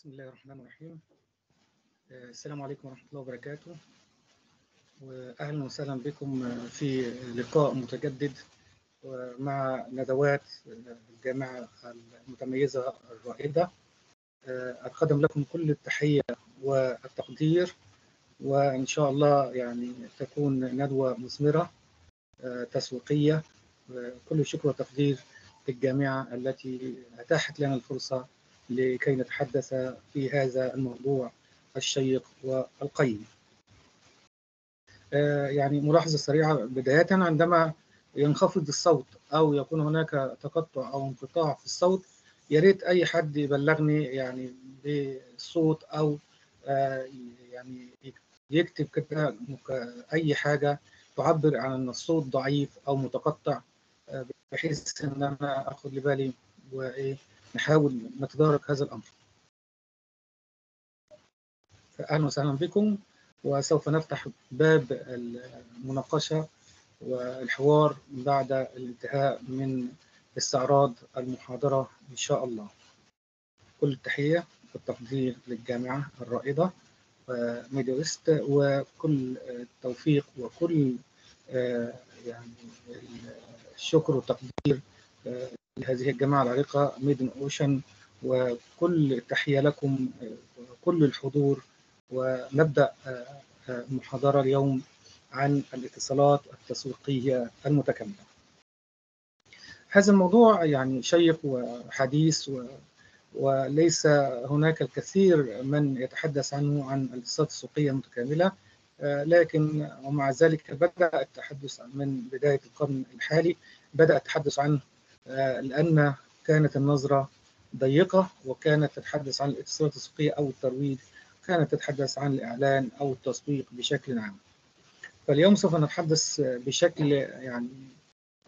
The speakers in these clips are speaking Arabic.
بسم الله الرحمن الرحيم. السلام عليكم ورحمة الله وبركاته. وأهلا وسهلا بكم في لقاء متجدد مع ندوات الجامعة المتميزة الرائدة. أقدم لكم كل التحية والتقدير وإن شاء الله يعني تكون ندوة مثمرة تسويقية. كل الشكر والتقدير للجامعة التي أتاحت لنا الفرصة لكي نتحدث في هذا الموضوع الشيق والقيم. يعني ملاحظة سريعة بداية عندما ينخفض الصوت أو يكون هناك تقطع أو انقطاع في الصوت يا ريت أي حد يبلغني يعني بالصوت أو يعني يكتب كده أي حاجة تعبر عن أن الصوت ضعيف أو متقطع بحيث أن أنا أخذ لبالي وإيه نحاول نتدارك هذا الأمر. فأهلا وسهلا بكم وسوف نفتح باب المناقشة والحوار بعد الانتهاء من استعراض المحاضرة إن شاء الله. كل التحية والتقدير للجامعة الرائدة ميد أوشن وكل التوفيق وكل يعني الشكر والتقدير لهذه الجامعة العريقة ميد أوشن وكل التحية لكم كل الحضور ونبدأ المحاضرة اليوم عن الاتصالات التسويقية المتكاملة. هذا الموضوع يعني شيق وحديث و... وليس هناك الكثير من يتحدث عنه عن الاتصالات التسويقية المتكاملة لكن ومع ذلك بدأ التحدث من بداية القرن الحالي بدأ التحدث عنه لأن كانت النظرة ضيقة وكانت تتحدث عن الاتصالات التسويقية أو الترويج كانت تتحدث عن الإعلان أو التسويق بشكل عام. فاليوم سوف نتحدث بشكل يعني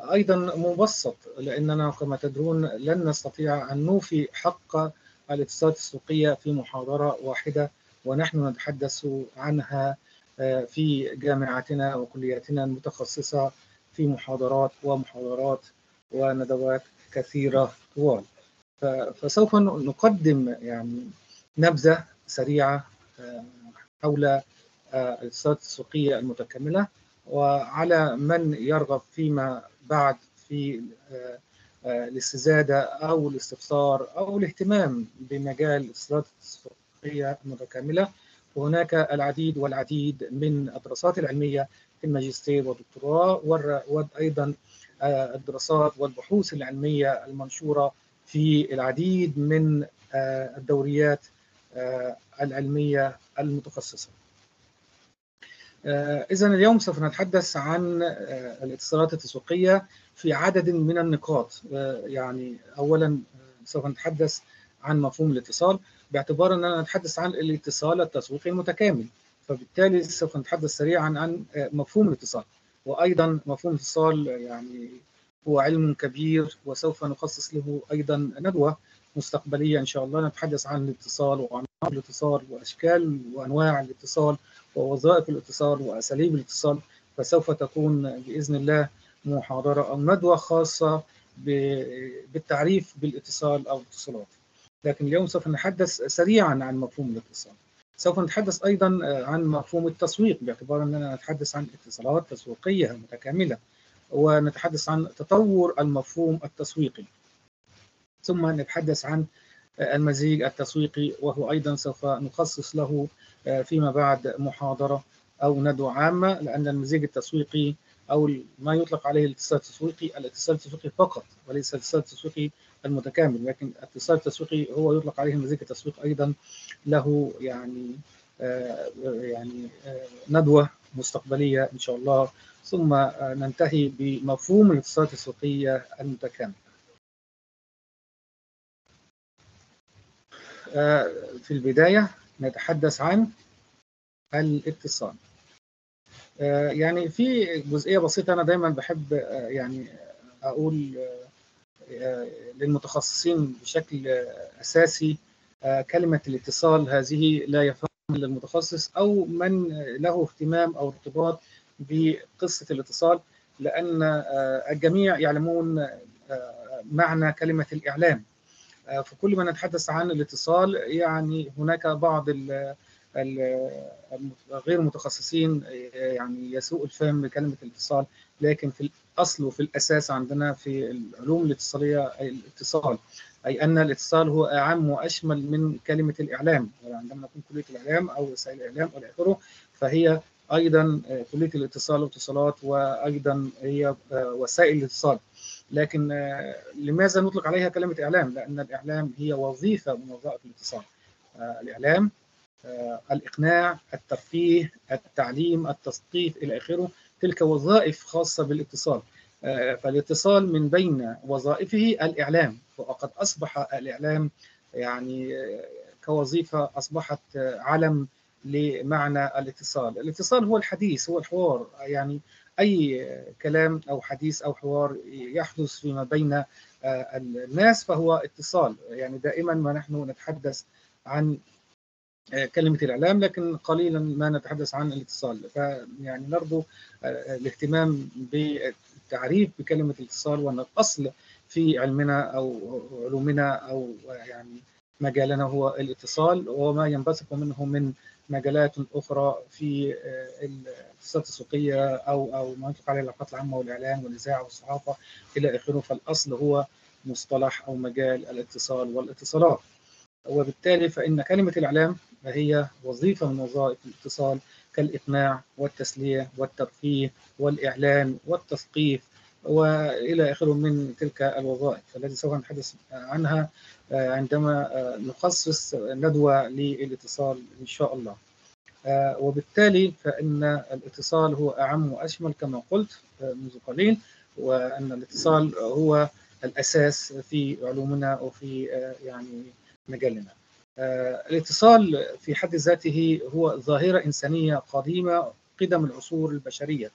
أيضا مبسط لأننا كما تدرون لن نستطيع أن نوفي حق الاتصالات التسويقية في محاضرة واحدة ونحن نتحدث عنها في جامعاتنا وكلياتنا المتخصصة في محاضرات ومحاضرات وندوات كثيرة طوال. فسوف نقدم يعني نبذة سريعة حول الاتصالات التسويقية المتكاملة وعلى من يرغب فيما بعد في الاستزادة أو الاستفسار أو الاهتمام بمجال الاتصالات التسويقية المتكاملة. وهناك العديد والعديد من الدراسات العلمية في الماجستير والدكتوراه وأيضا الدراسات والبحوث العلمية المنشورة في العديد من الدوريات العلمية المتخصصة. إذا اليوم سوف نتحدث عن الاتصالات التسويقية في عدد من النقاط. يعني أولا سوف نتحدث عن مفهوم الاتصال باعتبار أننا نتحدث عن الاتصال التسويقي المتكامل. فبالتالي سوف نتحدث سريعا عن مفهوم الاتصال. وأيضا مفهوم الاتصال يعني هو علم كبير وسوف نخصص له أيضا ندوة مستقبلية إن شاء الله. نتحدث عن الاتصال وعن الاتصال وأشكال وأنواع الاتصال ووظائف الاتصال وأساليب الاتصال فسوف تكون بإذن الله محاضرة أو ندوة خاصة بالتعريف بالاتصال أو الاتصالات. لكن اليوم سوف نتحدث سريعا عن مفهوم الاتصال. سوف نتحدث أيضا عن مفهوم التسويق باعتبار أننا نتحدث عن اتصالات تسويقية متكاملة ونتحدث عن تطور المفهوم التسويقي. ثم نتحدث عن المزيج التسويقي وهو أيضا سوف نخصص له فيما بعد محاضرة أو ندوة عامة لأن المزيج التسويقي أو ما يطلق عليه الاتصال التسويقي الاتصال التسويقي فقط وليس الاتصال التسويقي المتكامل لكن الاتصال التسويقي هو يطلق عليه المزيج التسويق أيضا له يعني آه يعني آه ندوة مستقبلية إن شاء الله. ثم آه ننتهي بمفهوم الاتصال التسويقية المتكامل. في البداية نتحدث عن الاتصال. يعني في جزئية بسيطة أنا دايما بحب يعني أقول للمتخصصين بشكل أساسي كلمة الاتصال هذه لا يفهم إلا المتخصص أو من له اهتمام أو ارتباط بقصة الاتصال لأن الجميع يعلمون معنى كلمة الإعلام. فكل ما نتحدث عن الاتصال يعني هناك بعض غير متخصصين يعني يسوء الفهم بكلمة الاتصال لكن في الاصل وفي الأساس عندنا في العلوم الاتصالية الاتصال أي أن الاتصال هو أعم وأشمل من كلمة الإعلام. عندما نكون كلية الإعلام أو وسائل الإعلام إلى آخره فهي أيضا كلية الاتصال والاتصالات وأيضا هي وسائل الاتصال. لكن لماذا نطلق عليها كلمة إعلام؟ لأن الإعلام هي وظيفة من وظائف الاتصال الإعلام الإقناع الترفيه التعليم التثقيف إلى آخره. تلك وظائف خاصة بالاتصال. فالاتصال من بين وظائفه الإعلام. وقد أصبح الإعلام يعني كوظيفة أصبحت علم لمعنى الاتصال. الاتصال هو الحديث هو الحوار. يعني أي كلام أو حديث أو حوار يحدث فيما بين الناس فهو اتصال. يعني دائما ما نحن نتحدث عن كلمة الإعلام لكن قليلا ما نتحدث عن الاتصال. فيعني نرجو الاهتمام بالتعريف بكلمة الاتصال وأن الأصل في علمنا أو علومنا أو يعني مجالنا هو الاتصال وما ينبثق منه من مجالات أخرى في الاتصالات السوقية أو أو ما يطلق عليه العلاقات العامة والإعلام والإذاعة والصحافة إلى آخره. فالأصل هو مصطلح أو مجال الاتصال والاتصالات. وبالتالي فإن كلمة الإعلام هي وظيفة من وظائف الاتصال كالإقناع والتسلية والترفيه والإعلان والتثقيف وإلى آخره من تلك الوظائف التي سوف نتحدث عنها عندما نخصص ندوة للاتصال إن شاء الله. وبالتالي فإن الاتصال هو أعم وأشمل كما قلت منذ قليل وأن الاتصال هو الأساس في علومنا وفي يعني مجالنا. الاتصال في حد ذاته هو ظاهرة إنسانية قديمة قدم العصور البشرية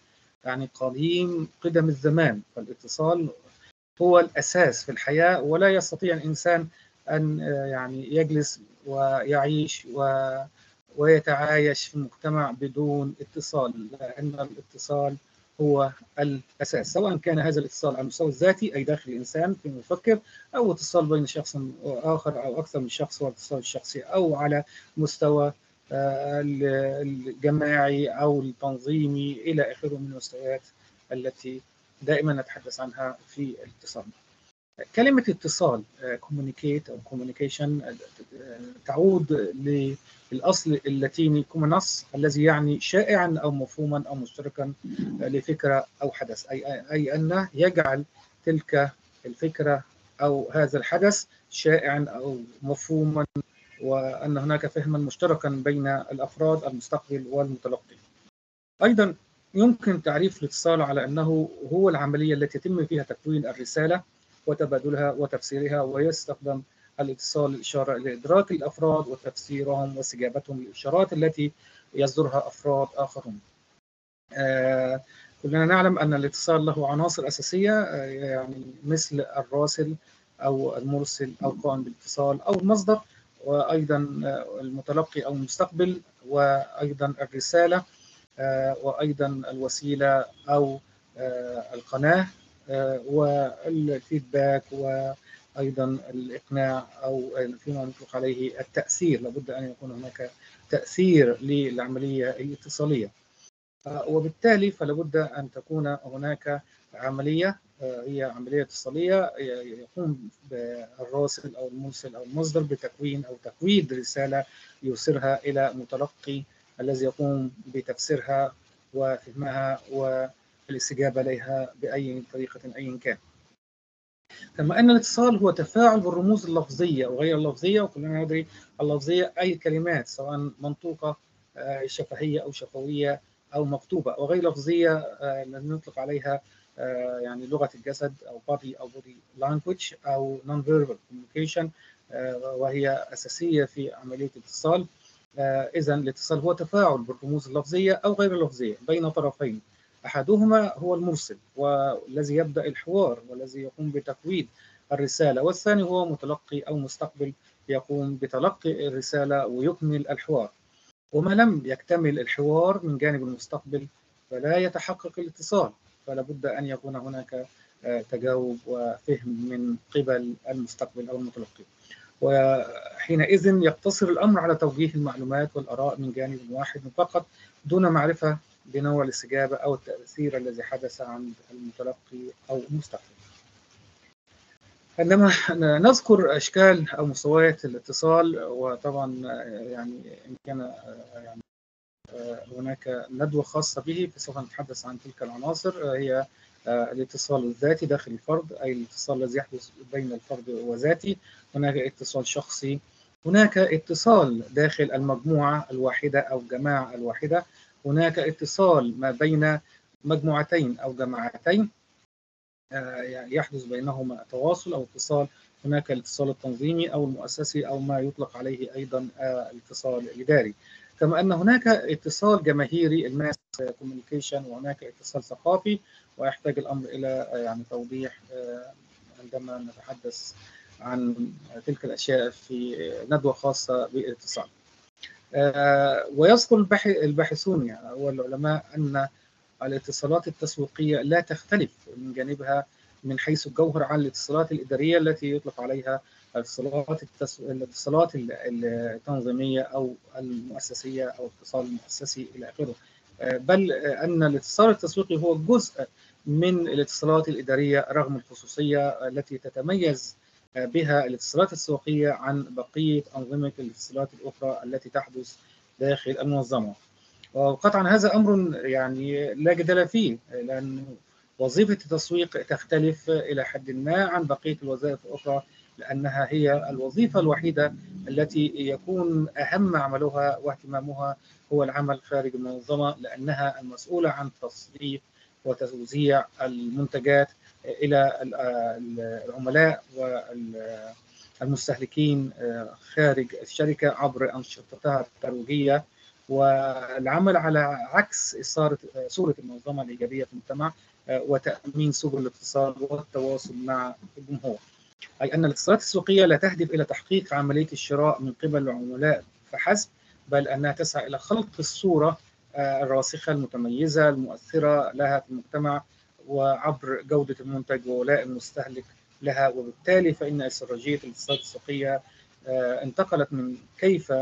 يعني قديم قدم الزمان. فالاتصال هو الأساس في الحياة ولا يستطيع الإنسان أن يعني يجلس ويعيش و ويتعايش في المجتمع بدون اتصال لأن الاتصال هو الأساس سواء كان هذا الاتصال على المستوى الذاتي أي داخل الإنسان في المفكر أو اتصال بين شخص وآخر أو أكثر من شخص والاتصال الشخصي أو على مستوى الجماعي أو التنظيمي إلى آخره من المستويات التي دائما نتحدث عنها في الاتصال. كلمة اتصال communicate أو communication تعود للأصل اللاتيني كومنس الذي يعني شائعا أو مفهوما أو مشتركا لفكرة أو حدث. أي, أي أنه يجعل تلك الفكرة أو هذا الحدث شائعا أو مفهوما وأن هناك فهما مشتركا بين الأفراد المستقبل والمتلقي. أيضا يمكن تعريف الاتصال على أنه هو العملية التي يتم فيها تكوين الرسالة. وتبادلها وتفسيرها ويستخدم الاتصال الإشارة لإدراك الأفراد وتفسيرهم واستجابتهم للإشارات التي يصدرها أفراد آخرون. آه كلنا نعلم أن الاتصال له عناصر أساسية آه يعني مثل الراسل أو المرسل أو القائم بالاتصال أو المصدر وأيضا المتلقي أو المستقبل وأيضا الرسالة آه وأيضا الوسيلة أو القناة. والفيدباك وأيضا الإقناع أو فيما نطلق عليه التأثير. لابد أن يكون هناك تأثير للعملية الاتصالية. وبالتالي فلابد أن تكون هناك عملية هي عملية اتصالية يقوم الراسل أو المرسل أو المصدر بتكوين أو تكويد رسالة يوصلها إلى متلقي الذي يقوم بتفسيرها وفهمها و الاستجابة إليها بأي طريقة أيا كان. كما أن الاتصال هو تفاعل بالرموز اللفظية وغير اللفظية وكلنا ندري اللفظية أي كلمات سواء منطوقة شفهية أو شفوية أو مكتوبة وغير لفظية التي نطلق عليها يعني لغة الجسد أو body أو body language أو non-verbal communication وهي أساسية في عملية الاتصال. إذا الاتصال هو تفاعل بالرموز اللفظية أو غير اللفظية بين طرفين. أحدهما هو المرسل والذي يبدأ الحوار والذي يقوم بتكويد الرسالة والثاني هو متلقي أو مستقبل يقوم بتلقي الرسالة ويكمل الحوار وما لم يكتمل الحوار من جانب المستقبل فلا يتحقق الاتصال فلا بد أن يكون هناك تجاوب وفهم من قبل المستقبل أو المتلقي. وحينئذ يقتصر الأمر على توجيه المعلومات والآراء من جانب واحد فقط دون معرفة بنوع الاستجابة أو التأثير الذي حدث عند المتلقي أو المستقبل. عندما نذكر أشكال أو مستويات الاتصال وطبعا يعني إن كان يعني هناك ندوة خاصة به فسوف نتحدث عن تلك العناصر. هي الاتصال الذاتي داخل الفرد أي الاتصال الذي يحدث بين الفرد وذاته هناك اتصال شخصي هناك اتصال داخل المجموعة الواحدة أو الجماعه الواحدة. هناك اتصال ما بين مجموعتين أو جماعتين يحدث بينهما تواصل أو اتصال هناك الاتصال التنظيمي أو المؤسسي أو ما يطلق عليه أيضا الاتصال الإداري كما أن هناك اتصال جماهيري ال mass communication وهناك اتصال ثقافي ويحتاج الأمر إلى يعني توضيح عندما نتحدث عن تلك الأشياء في ندوة خاصة بالإتصال. ويذكر الباحثون يعني والعلماء أن الاتصالات التسويقية لا تختلف من جانبها من حيث الجوهر عن الاتصالات الإدارية التي يطلق عليها الاتصالات. الاتصالات التنظيمية أو المؤسسية أو الاتصال المؤسسي إلى آخره بل أن الاتصال التسويقي هو جزء من الاتصالات الإدارية رغم الخصوصية التي تتميز بها الاتصالات التسويقيه عن بقية أنظمة الاتصالات الأخرى التي تحدث داخل المنظمة. وقطعا هذا أمر يعني لا جدال فيه لأن وظيفة التسويق تختلف إلى حد ما عن بقية الوظائف الأخرى لأنها هي الوظيفة الوحيدة التي يكون أهم عملها واهتمامها هو العمل خارج المنظمة لأنها المسؤولة عن تصريف وتوزيع المنتجات إلى العملاء والمستهلكين خارج الشركة عبر أنشطتها الترويجية والعمل على عكس إثارة صورة المنظمة الإيجابية في المجتمع وتأمين سبل الاتصال والتواصل مع الجمهور. أي أن الاتصالات التسويقية لا تهدف إلى تحقيق عملية الشراء من قبل العملاء فحسب بل أنها تسعى إلى خلق الصورة الراسخة المتميزة المؤثرة لها في المجتمع وعبر جودة المنتج وولاء المستهلك لها وبالتالي فإن استراتيجية الاتصالات التسويقية انتقلت من كيف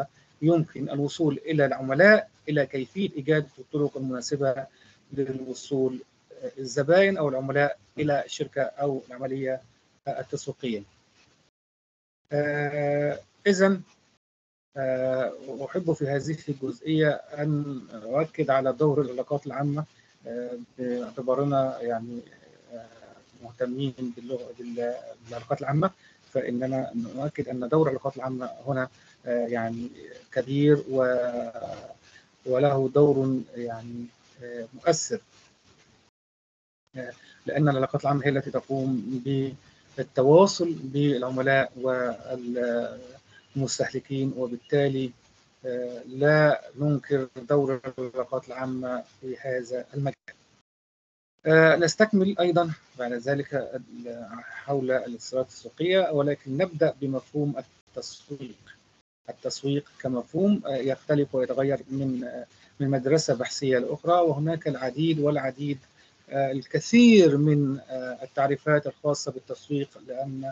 يمكن الوصول إلى العملاء إلى كيفية إيجاد الطرق المناسبة للوصول الزبائن أو العملاء إلى الشركة أو العملية التسويقية. آه إذا آه أحب في هذه الجزئية أن أؤكد على دور العلاقات العامة آه باعتبارنا يعني مهتمين باللغة بالعلاقات العامة فإننا نؤكد أن دور العلاقات العامة هنا يعني كبير و وله دور يعني مؤثر. لأن العلاقات العامة هي التي تقوم بالتواصل بالعملاء والمستهلكين وبالتالي لا ننكر دور العلاقات العامة في هذا المجال. نستكمل أيضا بعد ذلك حول الاتصالات التسويقية ولكن نبدأ بمفهوم التسويق. التسويق كمفهوم يختلف ويتغير من من مدرسة بحثية لأخرى وهناك العديد والعديد الكثير من التعريفات الخاصة بالتسويق لأن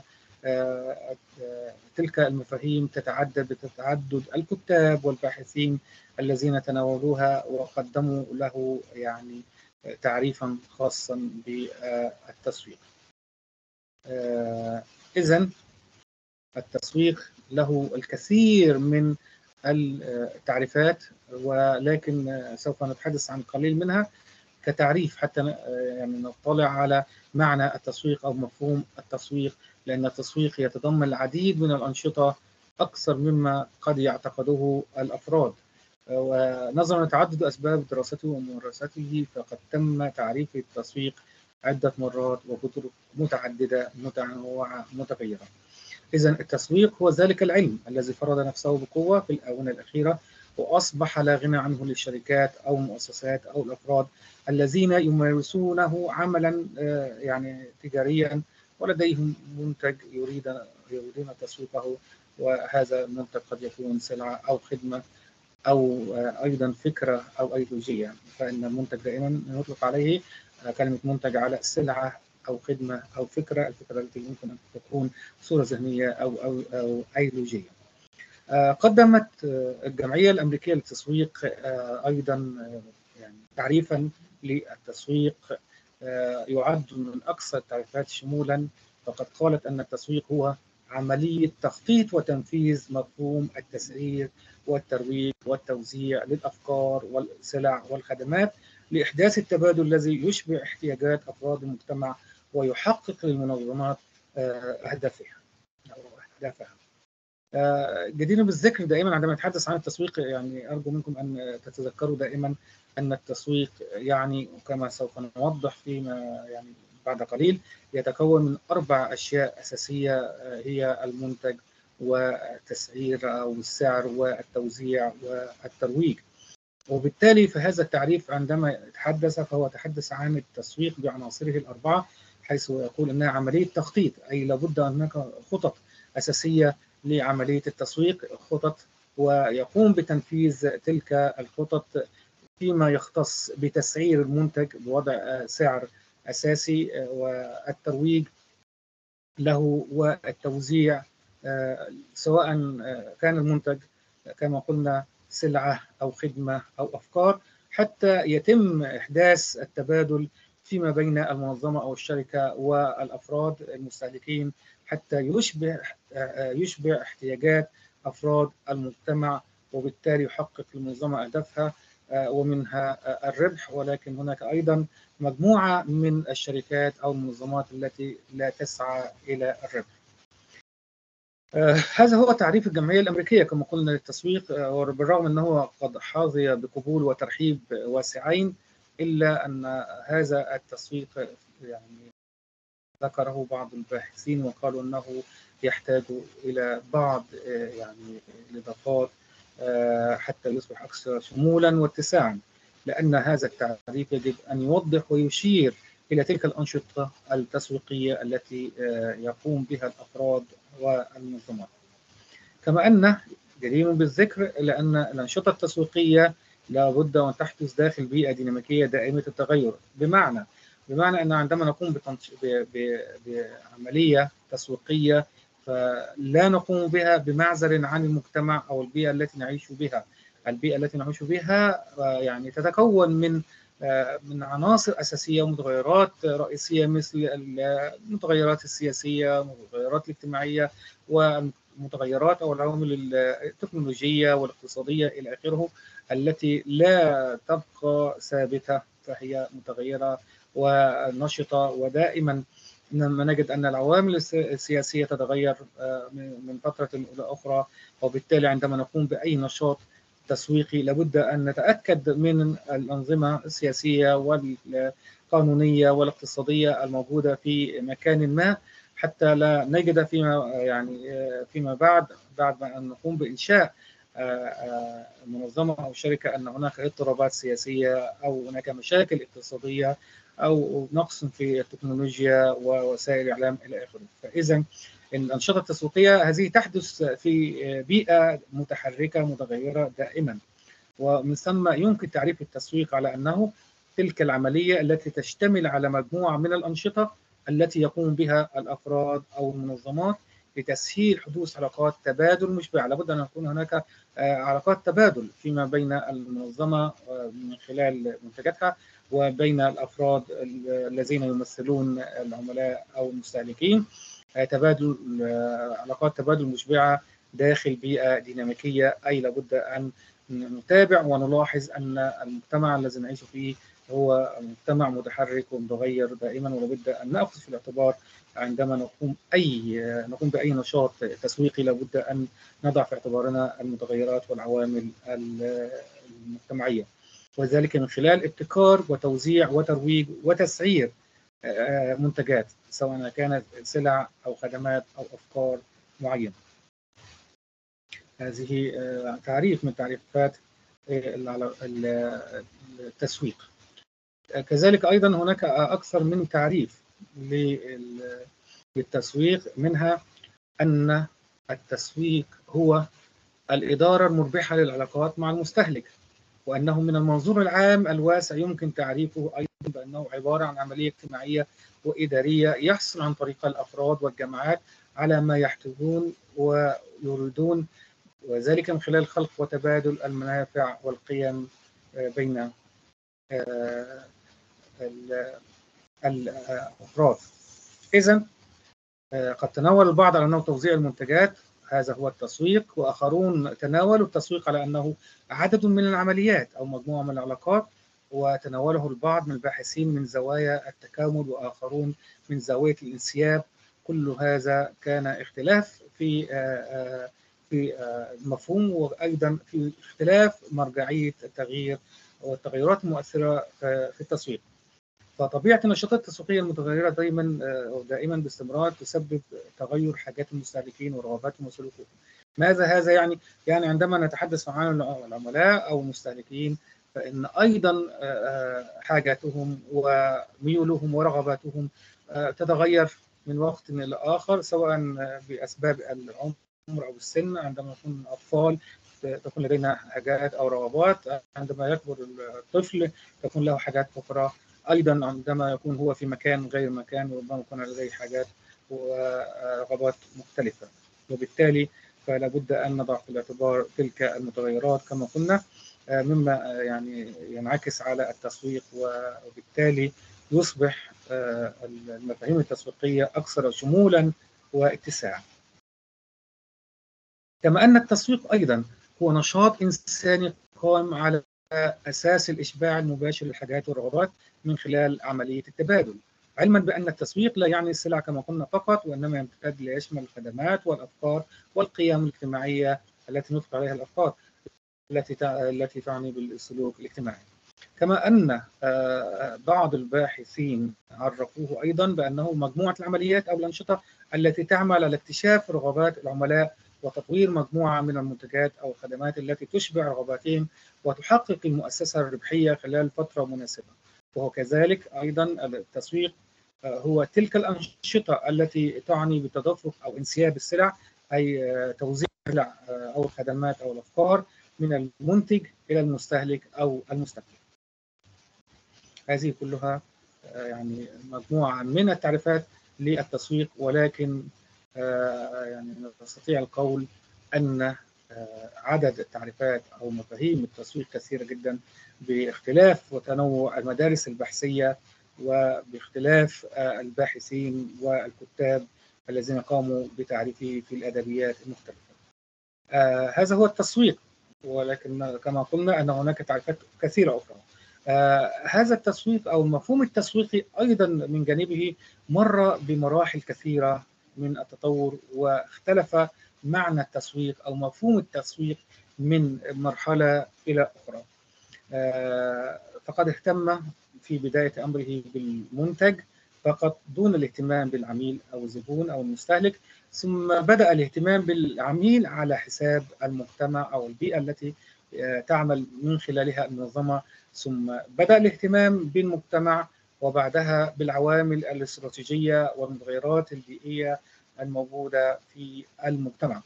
تلك المفاهيم تتعدد بتتعدد الكتاب والباحثين الذين تناولوها وقدموا له يعني تعريفا خاصا بالتسويق. اذا التسويق له الكثير من التعريفات ولكن سوف نتحدث عن قليل منها كتعريف حتى يعني نطلع على معنى التسويق أو مفهوم التسويق لأن التسويق يتضمن العديد من الأنشطة أكثر مما قد يعتقده الأفراد ونظرا لتعدد أسباب دراسته وممارسته فقد تم تعريف التسويق عدة مرات وبطرق متعددة متنوعة متغيرة. إذا التسويق هو ذلك العلم الذي فرض نفسه بقوة في الآونة الأخيرة وأصبح لا غنى عنه للشركات أو المؤسسات أو الأفراد الذين يمارسونه عملا يعني تجاريا ولديهم منتج يريد يريدون تسويقه وهذا المنتج قد يكون سلعة أو خدمة أو أيضا فكرة أو أيديولوجية فإن المنتج دائما نطلق عليه كلمة منتج على سلعة أو خدمة أو فكرة الفكرة التي يمكن أن تكون صورة ذهنية أو أو أو أيديولوجية. قدمت الجمعية الأمريكية للتسويق أيضا يعني تعريفا للتسويق يعد من أكثر التعريفات شمولا فقد قالت أن التسويق هو عملية تخطيط وتنفيذ مفهوم التسعير والترويج والتوزيع للأفكار والسلع والخدمات لإحداث التبادل الذي يشبع احتياجات أفراد المجتمع ويحقق للمنظمات أهدافها أو أهدافها. جدير بالذكر دائما عندما نتحدث عن التسويق يعني أرجو منكم أن تتذكروا دائما أن التسويق يعني كما سوف نوضح فيما يعني بعد قليل يتكون من أربع أشياء أساسية هي المنتج والتسعير أو السعر والتوزيع والترويج. وبالتالي فهذا التعريف عندما يتحدث فهو يتحدث عن التسويق بعناصره الأربعة حيث يقول أنها عملية تخطيط أي لابد هناك خطط أساسية لعملية التسويق خطط ويقوم بتنفيذ تلك الخطط فيما يختص بتسعير المنتج بوضع سعر أساسي والترويج له والتوزيع سواء كان المنتج كما قلنا سلعة أو خدمة أو أفكار حتى يتم إحداث التبادل فيما بين المنظمة أو الشركة والأفراد المستهلكين حتى يشبع يشبع احتياجات أفراد المجتمع وبالتالي يحقق المنظمة أهدافها ومنها الربح. ولكن هناك أيضا مجموعة من الشركات أو المنظمات التي لا تسعى إلى الربح. هذا هو تعريف الجمعية الأمريكية. كما قلنا للتسويق وبالرغم أنه قد حظي بقبول وترحيب واسعين إلا أن هذا التسويق يعني ذكره بعض الباحثين وقالوا أنه يحتاج إلى بعض يعني الإضافات حتى يصبح أكثر شمولا واتساعا لأن هذا التعريف يجب أن يوضح ويشير إلى تلك الأنشطة التسويقية التي يقوم بها الأفراد والمنظمات كما أن جدير بالذكر لأن الأنشطة التسويقية لابد أن تحدث داخل بيئة ديناميكية دائمة التغير. بمعنى بمعنى أن عندما نقوم بعملية تسويقية فلا نقوم بها بمعزل عن المجتمع أو البيئة التي نعيش بها. البيئة التي نعيش بها يعني تتكون من من عناصر أساسية ومتغيرات رئيسية مثل المتغيرات السياسية المتغيرات الاجتماعية والمتغيرات أو العوامل التكنولوجية والاقتصادية إلى آخره التي لا تبقى ثابتة فهي متغيرة ونشطة ودائما لما نجد أن العوامل السياسية تتغير من فترة إلى أخرى. وبالتالي عندما نقوم بأي نشاط تسويقي لابد أن نتأكد من الأنظمة السياسية والقانونية والاقتصادية الموجودة في مكان ما. حتى لا نجد فيما يعني فيما بعد بعد أن نقوم بإنشاء منظمة أو شركة أن هناك اضطرابات سياسية أو هناك مشاكل اقتصادية أو نقص في التكنولوجيا ووسائل الإعلام إلى آخره. فإذا الأنشطة التسويقية هذه تحدث في بيئة متحركة متغيرة دائما. ومن ثم يمكن تعريف التسويق على أنه تلك العملية التي تشتمل على مجموعة من الأنشطة التي يقوم بها الأفراد أو المنظمات لتسهيل حدوث علاقات تبادل مشبعة. لابد أن يكون هناك علاقات تبادل فيما بين المنظمة من خلال منتجاتها وبين الأفراد الذين يمثلون العملاء أو المستهلكين تبادل علاقات تبادل مشبعة داخل بيئة ديناميكية. أي لابد أن نتابع ونلاحظ أن المجتمع الذي نعيش فيه هو مجتمع متحرك ومتغير دائما ولابد أن نأخذ في الاعتبار عندما نقوم أي نقوم بأي نشاط تسويقي لابد أن نضع في اعتبارنا المتغيرات والعوامل المجتمعية. وذلك من خلال ابتكار وتوزيع وترويج وتسعير منتجات سواء كانت سلع أو خدمات أو أفكار معينة. هذه تعريف من تعريفات التسويق. كذلك أيضا هناك أكثر من تعريف للتسويق منها أن التسويق هو الإدارة المربحة للعلاقات مع المستهلك. وأنه من المنظور العام الواسع يمكن تعريفه أيضا بأنه عبارة عن عملية اجتماعية وإدارية يحصل عن طريقها الأفراد والجماعات على ما يحتاجون ويريدون وذلك من خلال خلق وتبادل المنافع والقيم بين الأفراد. اذا قد تناول البعض على انه توزيع المنتجات هذا هو التسويق وآخرون تناولوا التسويق على أنه عدد من العمليات أو مجموعة من العلاقات وتناوله البعض من الباحثين من زوايا التكامل وآخرون من زاوية الانسياب كل هذا كان اختلاف في في المفهوم وأيضا في اختلاف مرجعية التغيير والتغيرات المؤثرة في التسويق. فطبيعة النشاطات التسويقية المتغيرة دائما دائما باستمرار تسبب تغير حاجات المستهلكين ورغباتهم وسلوكهم. ماذا هذا يعني؟ يعني عندما نتحدث عن العملاء أو المستهلكين فإن أيضا حاجاتهم وميولهم ورغباتهم تتغير من وقت إلى اخر سواء بأسباب العمر أو السن عندما نكون أطفال تكون لدينا حاجات أو رغبات عندما يكبر الطفل تكون له حاجات أخرى أيضا عندما يكون هو في مكان غير مكان ربما يكون لديه حاجات ورغبات مختلفة وبالتالي فلا بد أن نضع في الاعتبار تلك المتغيرات كما قلنا مما يعني ينعكس على التسويق وبالتالي يصبح المفاهيم التسويقية أكثر شمولا واتساعا. كما أن التسويق أيضا هو نشاط إنساني قائم على أساس الإشباع المباشر للحاجات والرغبات من خلال عملية التبادل. علما بأن التسويق لا يعني السلع كما قلنا فقط وإنما يمتد ليشمل الخدمات والأفكار والقيم الاجتماعية التي نطلق عليها الأفكار التي التي تعني بالسلوك الاجتماعي. كما أن بعض الباحثين عرفوه أيضا بأنه مجموعة العمليات أو الأنشطة التي تعمل على اكتشاف رغبات العملاء وتطوير مجموعة من المنتجات أو الخدمات التي تشبع رغباتهم وتحقق المؤسسة الربحية خلال فترة مناسبة. وهو كذلك أيضا التسويق هو تلك الأنشطة التي تعني بتدفق أو انسياب السلع أي توزيع السلع أو الخدمات أو الأفكار من المنتج إلى المستهلك أو المستهلك. هذه كلها يعني مجموعة من التعريفات للتسويق ولكن يعني نستطيع القول أن عدد التعريفات أو مفاهيم التسويق كثيرة جدا باختلاف وتنوع المدارس البحثية وباختلاف الباحثين والكتاب الذين قاموا بتعريفه في الأدبيات المختلفة. هذا هو التسويق ولكن كما قلنا أن هناك تعريفات كثيرة أخرى. آه هذا التسويق أو المفهوم التسويقي أيضا من جانبه مر بمراحل كثيرة من التطور واختلف معنى التسويق أو مفهوم التسويق من مرحلة إلى أخرى. آه فقد اهتم في بداية أمره بالمنتج فقط دون الاهتمام بالعميل أو الزبون أو المستهلك ثم بدأ الاهتمام بالعميل على حساب المجتمع أو البيئة التي تعمل من خلالها المنظمة ثم بدأ الاهتمام بالمجتمع وبعدها بالعوامل الاستراتيجية والمتغيرات البيئية الموجودة في المجتمع.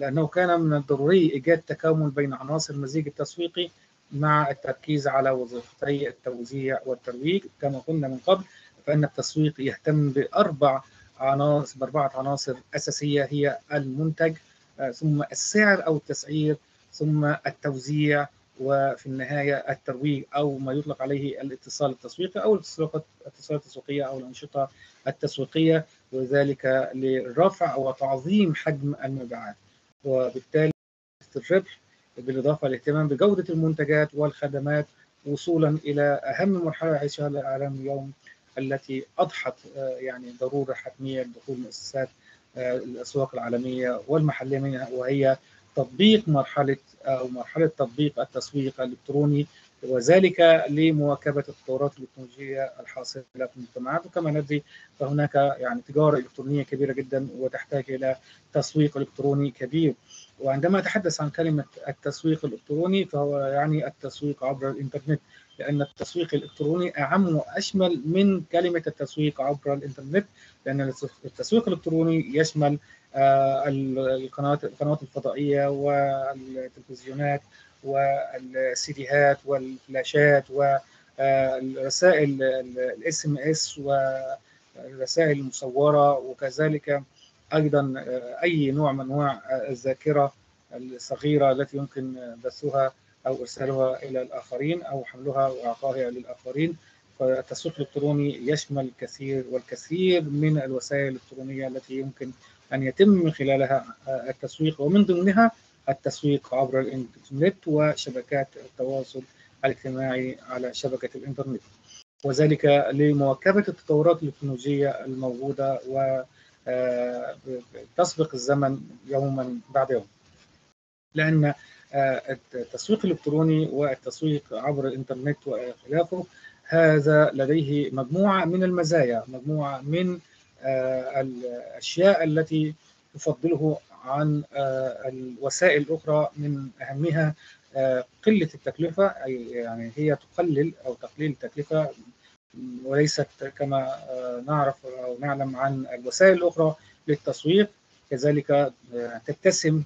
لأنه كان من الضروري إيجاد تكامل بين عناصر المزيج التسويقي مع التركيز على وظيفتي التوزيع والترويج كما قلنا من قبل فإن التسويق يهتم بأربع عناصر بأربعة عناصر أساسية هي المنتج ثم السعر أو التسعير ثم التوزيع وفي النهاية الترويج أو ما يطلق عليه الاتصال التسويقي أو الاتصالات التسويقية أو الأنشطة التسويقية وذلك لرفع وتعظيم حجم المبيعات. وبالتالي الربح بالإضافة للاهتمام بجودة المنتجات والخدمات وصولا إلى أهم مرحلة يعيشها العالم اليوم التي أضحت يعني ضرورة حتمية لدخول مؤسسات الأسواق العالمية والمحلية منها وهي تطبيق مرحلة أو مرحلة تطبيق التسويق الإلكتروني وذلك لمواكبة التطورات التكنولوجيه الحاصلة في المجتمعات. وكما ندري فهناك يعني تجارة إلكترونية كبيرة جدا وتحتاج إلى تسويق إلكتروني كبير. وعندما أتحدث عن كلمة التسويق الإلكتروني فهو يعني التسويق عبر الإنترنت. لأن التسويق الإلكتروني أعم وأشمل من كلمة التسويق عبر الإنترنت لأن التسويق الإلكتروني يشمل القنوات القنوات الفضائية والتلفزيونات والسيديهات والفلاشات رسائل ال SMS والرسائل المصورة وكذلك أيضا أي نوع من أنواع الذاكرة الصغيرة التي يمكن بثها أو إرسالها إلى الآخرين أو حملها وإعطائها للآخرين. فالتسويق الإلكتروني يشمل الكثير والكثير من الوسائل الإلكترونية التي يمكن أن يتم من خلالها التسويق. ومن ضمنها التسويق عبر الإنترنت وشبكات التواصل الاجتماعي على شبكة الإنترنت. وذلك لمواكبة التطورات التكنولوجية الموجودة و تسبق الزمن يوما بعد يوم. لأن التسويق الإلكتروني والتسويق عبر الإنترنت وخلافه هذا لديه مجموعة من المزايا مجموعة من الأشياء التي تفضله عن الوسائل الأخرى من أهمها قلة التكلفة أي يعني هي تقلل أو تقليل التكلفة وليست كما نعرف أو نعلم عن الوسائل الأخرى للتسويق كذلك تتسم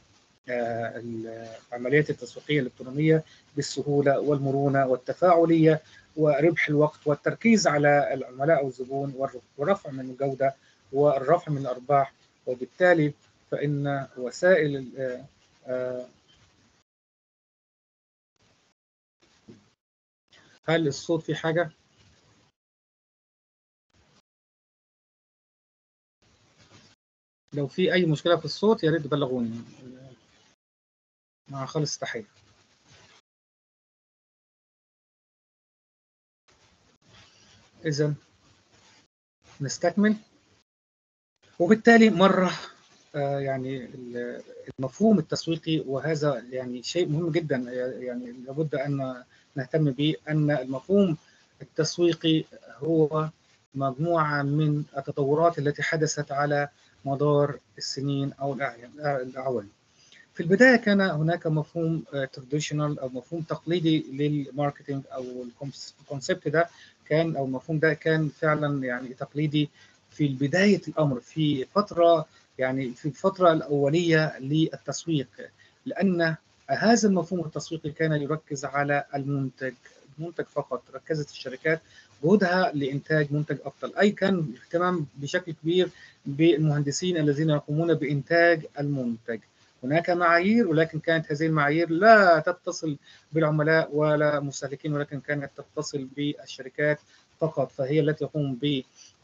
العمليات التسويقية الإلكترونية بالسهولة والمرونة والتفاعلية وربح الوقت والتركيز على العملاء أو الزبون والرفع من الجودة والرفع من الأرباح وبالتالي فإن وسائل هل الصوت في حاجة؟ لو في أي مشكلة في الصوت يا ريت تبلغوني مع خالص تحية. اذا نستكمل. وبالتالي مرة آه يعني المفهوم التسويقي وهذا يعني شيء مهم جدا. يعني لابد أن نهتم به ان المفهوم التسويقي هو مجموعة من التطورات التي حدثت على مدار السنين أو الأعوام. في البداية كان هناك مفهوم traditional أو مفهوم تقليدي لل marketing أو الكونسبت ده. كان أو المفهوم ده كان فعلا يعني تقليدي في بداية الأمر في فترة يعني في الفترة الأولية للتسويق. لأن هذا المفهوم التسويقي كان يركز على المنتج المنتج فقط. ركزت الشركات جهودها لإنتاج منتج أفضل. أي كان الاهتمام بشكل كبير بالمهندسين الذين يقومون بإنتاج المنتج. هناك معايير ولكن كانت هذه المعايير لا تتصل بالعملاء ولا المستهلكين ولكن كانت تتصل بالشركات فقط فهي التي تقوم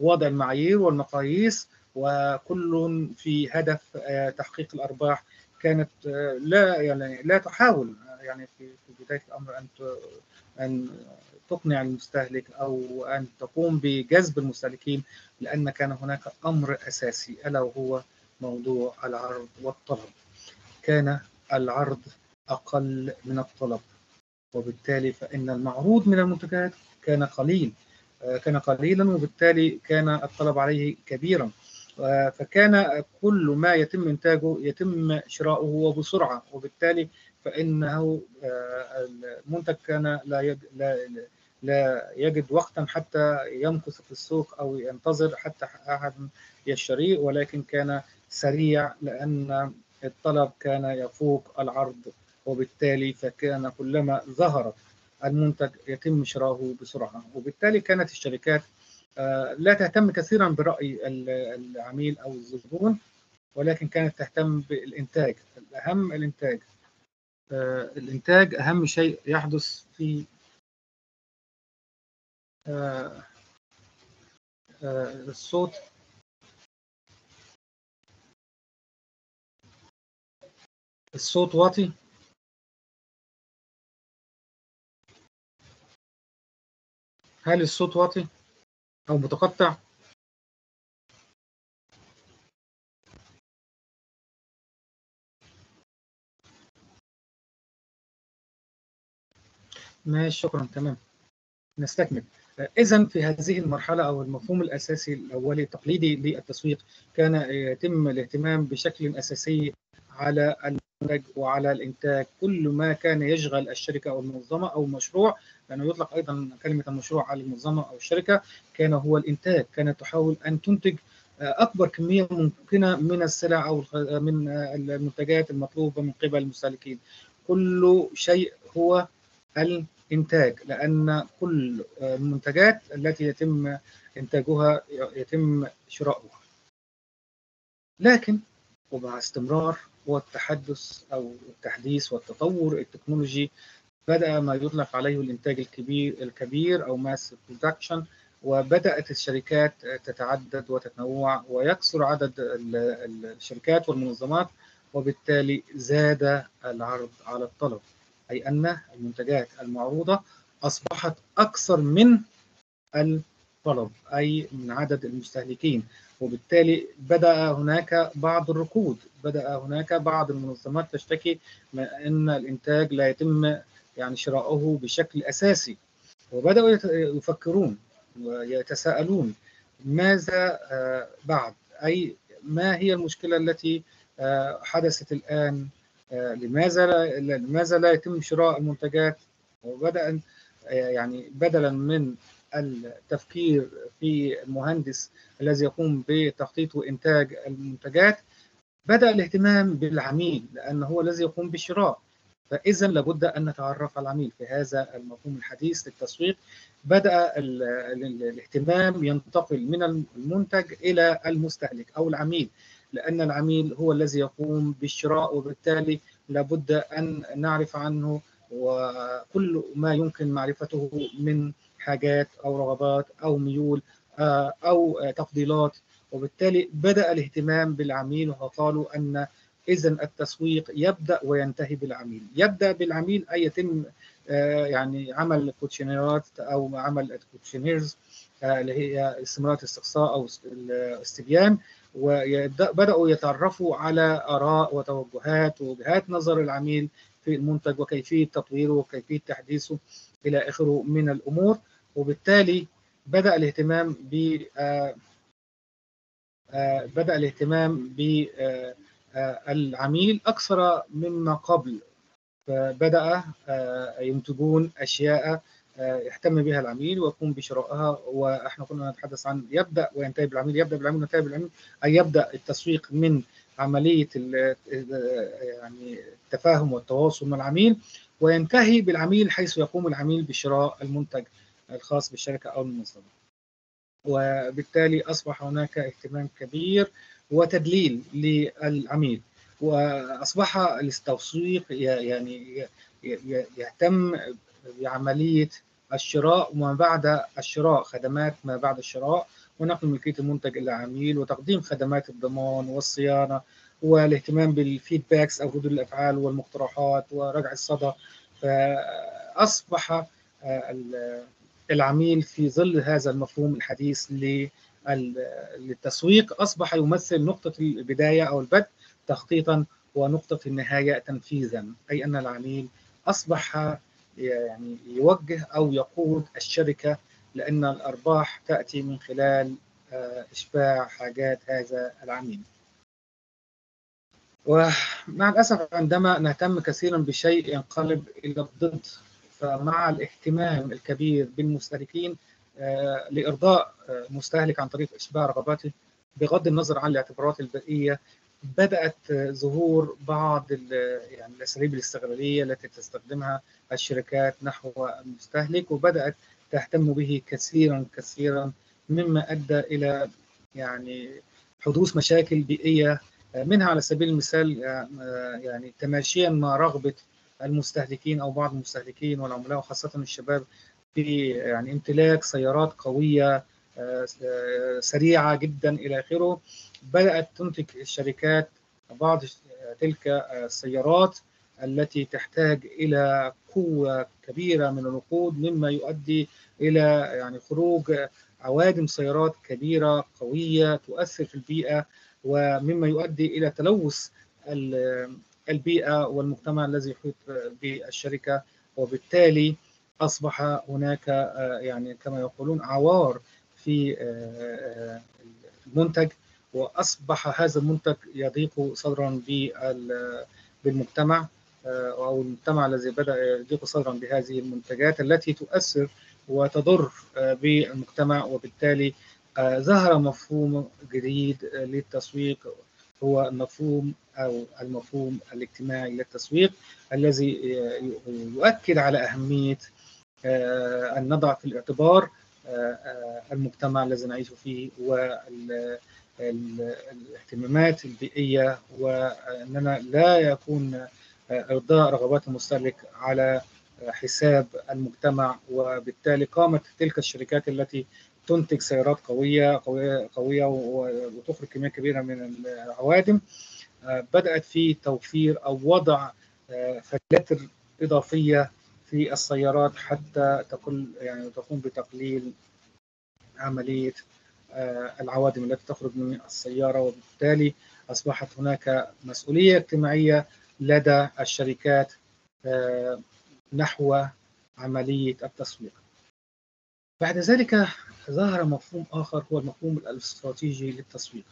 بوضع المعايير والمقاييس وكل في هدف تحقيق الأرباح كانت لا يعني لا تحاول يعني في بداية الأمر أن أن تقنع المستهلك أو أن تقوم بجذب المستهلكين لأن كان هناك أمر أساسي ألا وهو موضوع العرض والطلب. كان العرض أقل من الطلب وبالتالي فإن المعروض من المنتجات كان قليل كان قليلا وبالتالي كان الطلب عليه كبيرا فكان كل ما يتم إنتاجه يتم شراؤه وبسرعة وبالتالي فإنه المنتج كان لا لا لا يجد وقتا حتى يمكث في السوق أو ينتظر حتى أحد يشتريه ولكن كان سريع لأن الطلب كان يفوق العرض وبالتالي فكان كلما ظهر المنتج يتم شراؤه بسرعة. وبالتالي كانت الشركات لا تهتم كثيرا برأي العميل أو الزبون ولكن كانت تهتم بالإنتاج. الأهم الإنتاج الإنتاج أهم شيء يحدث في الصوت الصوت واطي. هل الصوت واطي أو متقطع؟ ماشي شكرا تمام. نستكمل. إذا في هذه المرحلة أو المفهوم الأساسي الأولي التقليدي للتسويق كان يتم الاهتمام بشكل أساسي على المنتج وعلى الإنتاج. كل ما كان يشغل الشركة أو المنظمة أو المشروع لأنه يطلق أيضا كلمة المشروع على المنظمة أو الشركة كان هو الإنتاج. كانت تحاول أن تنتج أكبر كمية ممكنة من السلع أو من المنتجات المطلوبة من قبل المستهلكين. كل شيء هو إنتاج لأن كل المنتجات التي يتم إنتاجها يتم شراؤها لكن ومع استمرار والتحدث أو التحديث والتطور التكنولوجي بدأ ما يطلق عليه الإنتاج الكبير الكبير أو mass production وبدأت الشركات تتعدد وتتنوع ويكثر عدد الشركات والمنظمات وبالتالي زاد العرض على الطلب. أي أن المنتجات المعروضة أصبحت أكثر من الطلب أي من عدد المستهلكين. وبالتالي بدأ هناك بعض الركود بدأ هناك بعض المنظمات تشتكي من أن الإنتاج لا يتم يعني شراؤه بشكل أساسي. وبدأوا يفكرون ويتساءلون ماذا بعد؟ أي ما هي المشكلة التي حدثت الآن؟ لماذا لا لماذا لا يتم شراء المنتجات؟ وبدأ يعني بدلا من التفكير في المهندس الذي يقوم بتخطيط وإنتاج المنتجات بدأ الاهتمام بالعميل لأنه هو الذي يقوم بالشراء. فإذا لابد أن نتعرف على العميل. في هذا المفهوم الحديث للتسويق بدأ الاهتمام ينتقل من المنتج إلى المستهلك أو العميل لأن العميل هو الذي يقوم بالشراء وبالتالي لابد أن نعرف عنه وكل ما يمكن معرفته من حاجات أو رغبات أو ميول أو تفضيلات. وبالتالي بدأ الاهتمام بالعميل وقالوا أن إذا التسويق يبدأ وينتهي بالعميل. يبدأ بالعميل أي يتم يعني عمل questionnaire ات أو عمل questionnaires اللي هي استمارات استقصاء أو استبيان وبدأوا يتعرفوا على آراء وتوجهات ووجهات نظر العميل في المنتج وكيفية تطويره وكيفية تحديثه إلى آخره من الأمور. وبالتالي بدأ الاهتمام ب بدأ الاهتمام بالعميل أكثر مما قبل. فبدأ ينتجون أشياء يهتم بها العميل ويقوم بشرائها وإحنا كنا نتحدث عن يبدأ وينتهي بالعميل. يبدأ بالعميل وينتهي بالعميل أي يبدأ التسويق من عملية يعني التفاهم والتواصل مع العميل وينتهي بالعميل حيث يقوم العميل بشراء المنتج. الخاص بالشركة أو المنظمه. وبالتالي أصبح هناك اهتمام كبير وتدليل للعميل. وأصبح التسويق يعني يهتم بعملية الشراء وما بعد الشراء خدمات ما بعد الشراء. ونقل ملكيه المنتج إلى العميل وتقديم خدمات الضمان والصيانة والاهتمام بالفيدباكس أو ردود الأفعال والمقترحات ورجع الصدى. فأصبح العميل في ظل هذا المفهوم الحديث للتسويق أصبح يمثل نقطة البداية أو البدء تخطيطا ونقطة النهاية تنفيذا أي أن العميل أصبح يعني يوجه أو يقود الشركة لأن الأرباح تأتي من خلال إشباع حاجات هذا العميل. ومع الأسف عندما نهتم كثيرا بشيء ينقلب إلى الضد فمع الاهتمام الكبير بالمستهلكين لإرضاء المستهلك عن طريق اشباع رغباته بغض النظر عن الاعتبارات البيئية بدأت ظهور بعض يعني الأساليب الاستغلالية التي تستخدمها الشركات نحو المستهلك وبدأت تهتم به كثيرا كثيرا مما أدى إلى يعني حدوث مشاكل بيئية منها على سبيل المثال يعني تماشيا مع رغبة المستهلكين أو بعض المستهلكين والعملاء وخاصة الشباب في يعني امتلاك سيارات قوية سريعة جدا إلى آخره. بدأت تنتج الشركات بعض تلك السيارات التي تحتاج إلى قوة كبيرة من الوقود مما يؤدي إلى يعني خروج عوادم سيارات كبيرة قوية تؤثر في البيئة ومما يؤدي إلى تلوث البيئة والمجتمع الذي يحيط بالشركة وبالتالي أصبح هناك يعني كما يقولون عوار في المنتج وأصبح هذا المنتج يضيق صدرا بالمجتمع أو المجتمع الذي بدأ يضيق صدرا بهذه المنتجات التي تؤثر وتضر بالمجتمع وبالتالي ظهر مفهوم جديد للتسويق هو المفهوم أو المفهوم الاجتماعي للتسويق الذي يؤكد على أهمية أن نضع في الاعتبار المجتمع الذي نعيش فيه والاهتمامات البيئية وأننا لا يكون إرضاء رغبات المستهلك على حساب المجتمع وبالتالي قامت تلك الشركات التي تنتج سيارات قوية قوية قوية وتخرج كمية كبيرة من العوادم. بدأت في توفير أو وضع فلاتر إضافية في السيارات حتى تقل يعني تقوم بتقليل عملية العوادم التي تخرج من السيارة. وبالتالي أصبحت هناك مسؤولية اجتماعية لدى الشركات نحو عملية التسويق. بعد ذلك ظهر مفهوم آخر هو المفهوم الاستراتيجي للتسويق.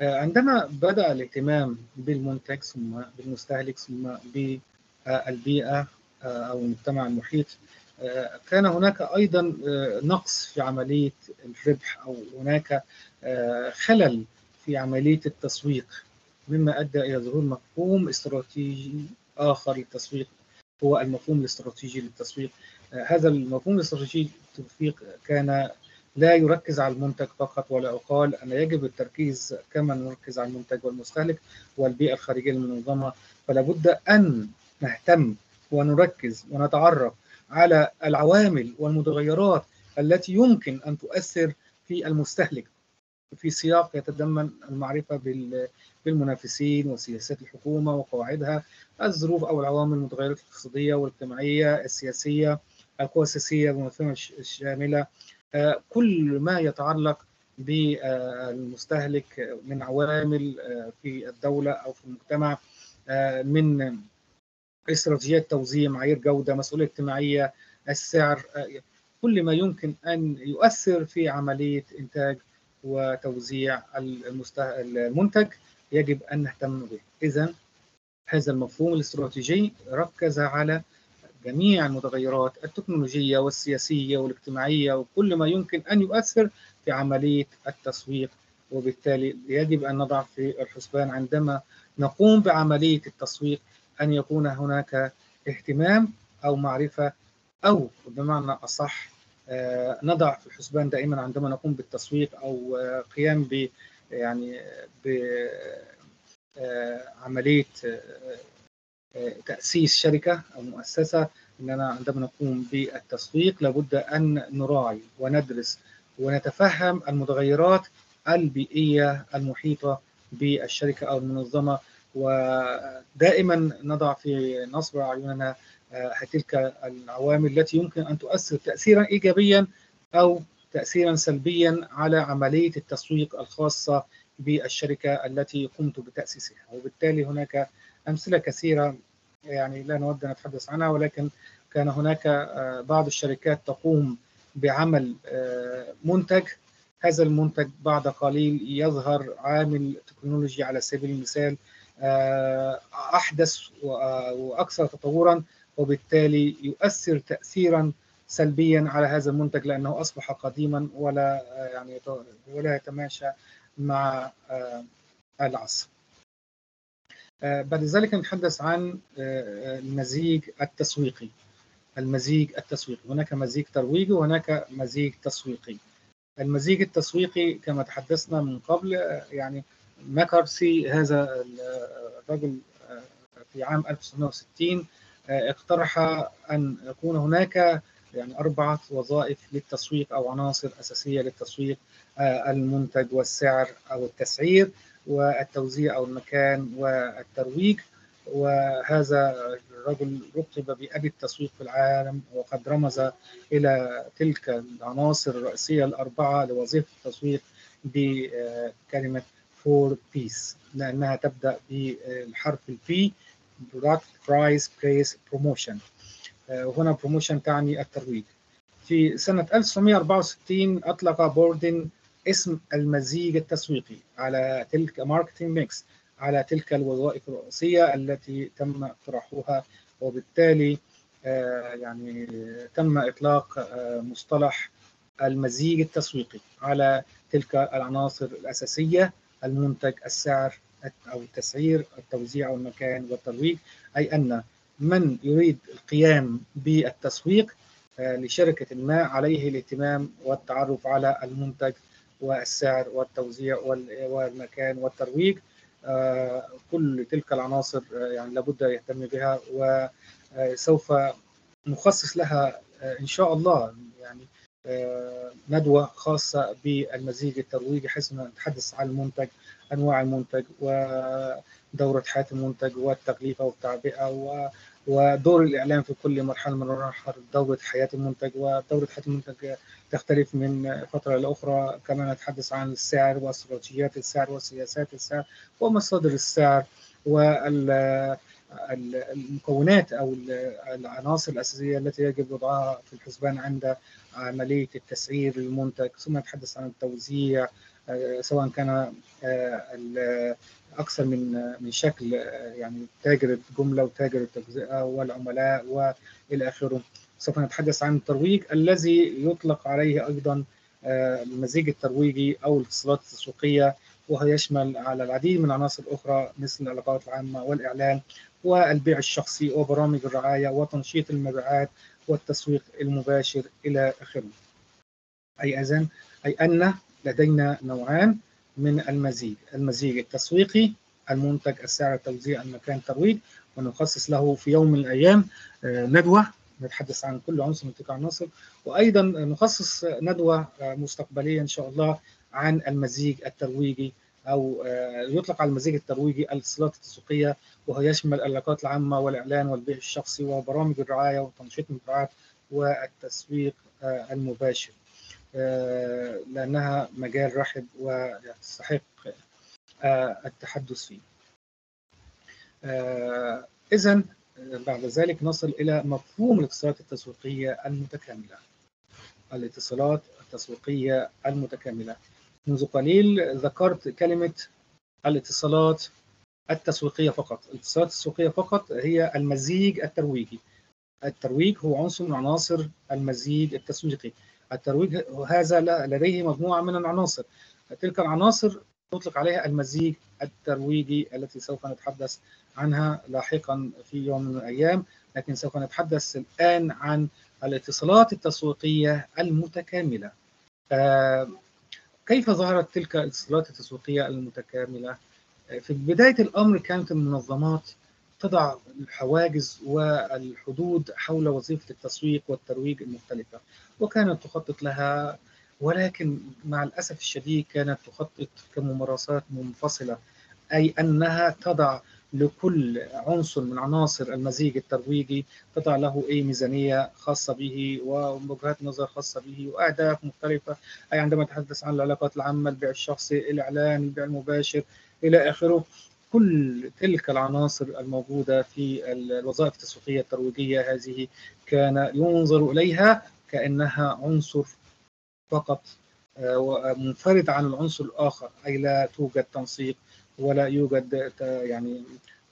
عندما بدأ الاهتمام بالمنتج ثم بالمستهلك ثم بالبيئة أو المجتمع المحيط كان هناك أيضا نقص في عملية الربح أو هناك خلل في عملية التسويق مما أدى إلى ظهور مفهوم استراتيجي آخر للتسويق هو المفهوم الاستراتيجي للتسويق. هذا المفهوم الاستراتيجي للتسويق كان لا يركز على المنتج فقط ولا أقال أن يجب التركيز كما نركز على المنتج والمستهلك والبيئة الخارجية المنظمة. فلا بد أن نهتم ونركز ونتعرف على العوامل والمتغيرات التي يمكن أن تؤثر في المستهلك. في سياق يتضمن المعرفة بالمنافسين وسياسات الحكومة وقواعدها الظروف أو العوامل المتغيرات الاقتصادية والاجتماعية السياسية. القوى السياسية بمفهومها الشاملة كل ما يتعلق بالمستهلك من عوامل في الدولة أو في المجتمع من استراتيجيات توزيع معايير جودة مسؤولية اجتماعية السعر كل ما يمكن أن يؤثر في عملية إنتاج وتوزيع المنتج يجب أن نهتم به. إذا هذا المفهوم الاستراتيجي ركز على جميع المتغيرات التكنولوجية والسياسية والاجتماعية وكل ما يمكن أن يؤثر في عملية التسويق. وبالتالي يجب أن نضع في الحسبان عندما نقوم بعملية التسويق أن يكون هناك اهتمام أو معرفة أو بمعنى أصح نضع في الحسبان دائما عندما نقوم بالتسويق أو قيام ب يعني بعملية تأسيس شركة أو مؤسسة إننا عندما نقوم بالتسويق لابد أن نراعي وندرس ونتفهم المتغيرات البيئية المحيطة بالشركة أو المنظمة. ودائما نضع في نصب أعيننا تلك العوامل التي يمكن أن تؤثر تأثيرا إيجابيا أو تأثيرا سلبيا على عملية التسويق الخاصة بالشركة التي قمت بتأسيسها. وبالتالي هناك أمثلة كثيرة يعني لا نود أن نتحدث عنها ولكن كان هناك بعض الشركات تقوم بعمل منتج هذا المنتج بعد قليل يظهر عامل تكنولوجي على سبيل المثال أحدث وأكثر تطورا وبالتالي يؤثر تأثيرا سلبيا على هذا المنتج لأنه أصبح قديما ولا يعني ولا يتماشى مع العصر. بعد ذلك نتحدث عن المزيج التسويقي. المزيج التسويقي. هناك مزيج ترويجي وهناك مزيج تسويقي. المزيج التسويقي كما تحدثنا من قبل يعني ماكارسي هذا الرجل في عام 1960 اقترح أن يكون هناك يعني أربعة وظائف للتسويق أو عناصر أساسية للتسويق المنتج والسعر أو التسعير. والتوزيع أو المكان والترويج. وهذا الرجل لقب بأبي التسويق في العالم وقد رمز إلى تلك العناصر الرئيسية الأربعة لوظيفة التسويق بكلمة four Ps لأنها تبدأ بالحرف ال P product price place promotion. وهنا promotion تعني الترويج. في سنة 1964 أطلق بوردن اسم المزيج التسويقي على تلك marketing mix على تلك الوظائف الرئيسية التي تم اقتراحها وبالتالي يعني تم إطلاق مصطلح المزيج التسويقي على تلك العناصر الأساسية المنتج السعر أو التسعير التوزيع والمكان والترويج. أي أن من يريد القيام بالتسويق لشركة ما عليه الاهتمام والتعرف على المنتج والسعر والتوزيع والمكان والترويج كل تلك العناصر يعني لابد يهتم بها وسوف نخصص لها إن شاء الله يعني ندوة خاصة بالمزيج الترويجي حيث نتحدث عن المنتج أنواع المنتج ودوره حياة المنتج والتغليفه والتعبئه ودور الإعلام في كل مرحلة من مراحل دورة حياة المنتج ودورة حياة المنتج تختلف من فترة لاخرى كما نتحدث عن السعر واستراتيجيات السعر وسياسات السعر ومصادر السعر والمكونات أو العناصر الأساسية التي يجب وضعها في الحسبان عند عملية التسعير للمنتج. ثم نتحدث عن التوزيع سواء كان أكثر من من شكل يعني تاجر الجملة وتاجر التجزئه والعملاء وإلى آخره سوف نتحدث عن الترويج الذي يطلق عليه أيضا المزيج الترويجي أو الاتصالات التسويقيه وهو يشمل على العديد من العناصر الأخرى مثل العلاقات العامة والإعلان والبيع الشخصي وبرامج الرعاية وتنشيط المبيعات والتسويق المباشر إلى آخره. أي أذن أي أن لدينا نوعان من المزيج، المزيج التسويقي المنتج السعر التوزيع المكان الترويج ونخصص له في يوم من الأيام ندوة. نتحدث عن كل عنصر من تلك العناصر. وأيضا نخصص ندوة مستقبلية إن شاء الله عن المزيج الترويجي أو يطلق على المزيج الترويجي الاتصالات التسويقيه وهو يشمل العلاقات العامة والإعلان والبيع الشخصي وبرامج الرعاية وتنشيط المبيعات والتسويق المباشر. لأنها مجال رحب ويستحق التحدث فيه. اذا بعد ذلك نصل إلى مفهوم الاتصالات التسويقية المتكاملة. الاتصالات التسويقية المتكاملة. منذ قليل ذكرت كلمة الاتصالات التسويقية فقط، الاتصالات التسويقية فقط هي المزيج الترويجي. الترويج هو عنصر من عناصر المزيج التسويقي. الترويج هذا لديه مجموعة من العناصر. تلك العناصر نطلق عليها المزيج الترويجي التي سوف نتحدث عنها لاحقا في يوم من الأيام، لكن سوف نتحدث الآن عن الاتصالات التسويقية المتكاملة. كيف ظهرت تلك الاتصالات التسويقية المتكاملة؟ في بداية الأمر كانت المنظمات تضع الحواجز والحدود حول وظيفة التسويق والترويج المختلفة، وكانت تخطط لها ولكن مع الأسف الشديد كانت تخطط كممارسات منفصلة أي أنها تضع لكل عنصر من عناصر المزيج الترويجي تضع له أي ميزانية خاصة به ووجهات نظر خاصة به وأهداف مختلفة أي عندما نتحدث عن العلاقات العامة البيع الشخصي الإعلان البيع المباشر إلى آخره. كل تلك العناصر الموجودة في الوظائف التسويقية الترويجية هذه كان ينظر إليها كأنها عنصر فقط منفرد عن العنصر الآخر أي لا توجد تنسيق ولا يوجد يعني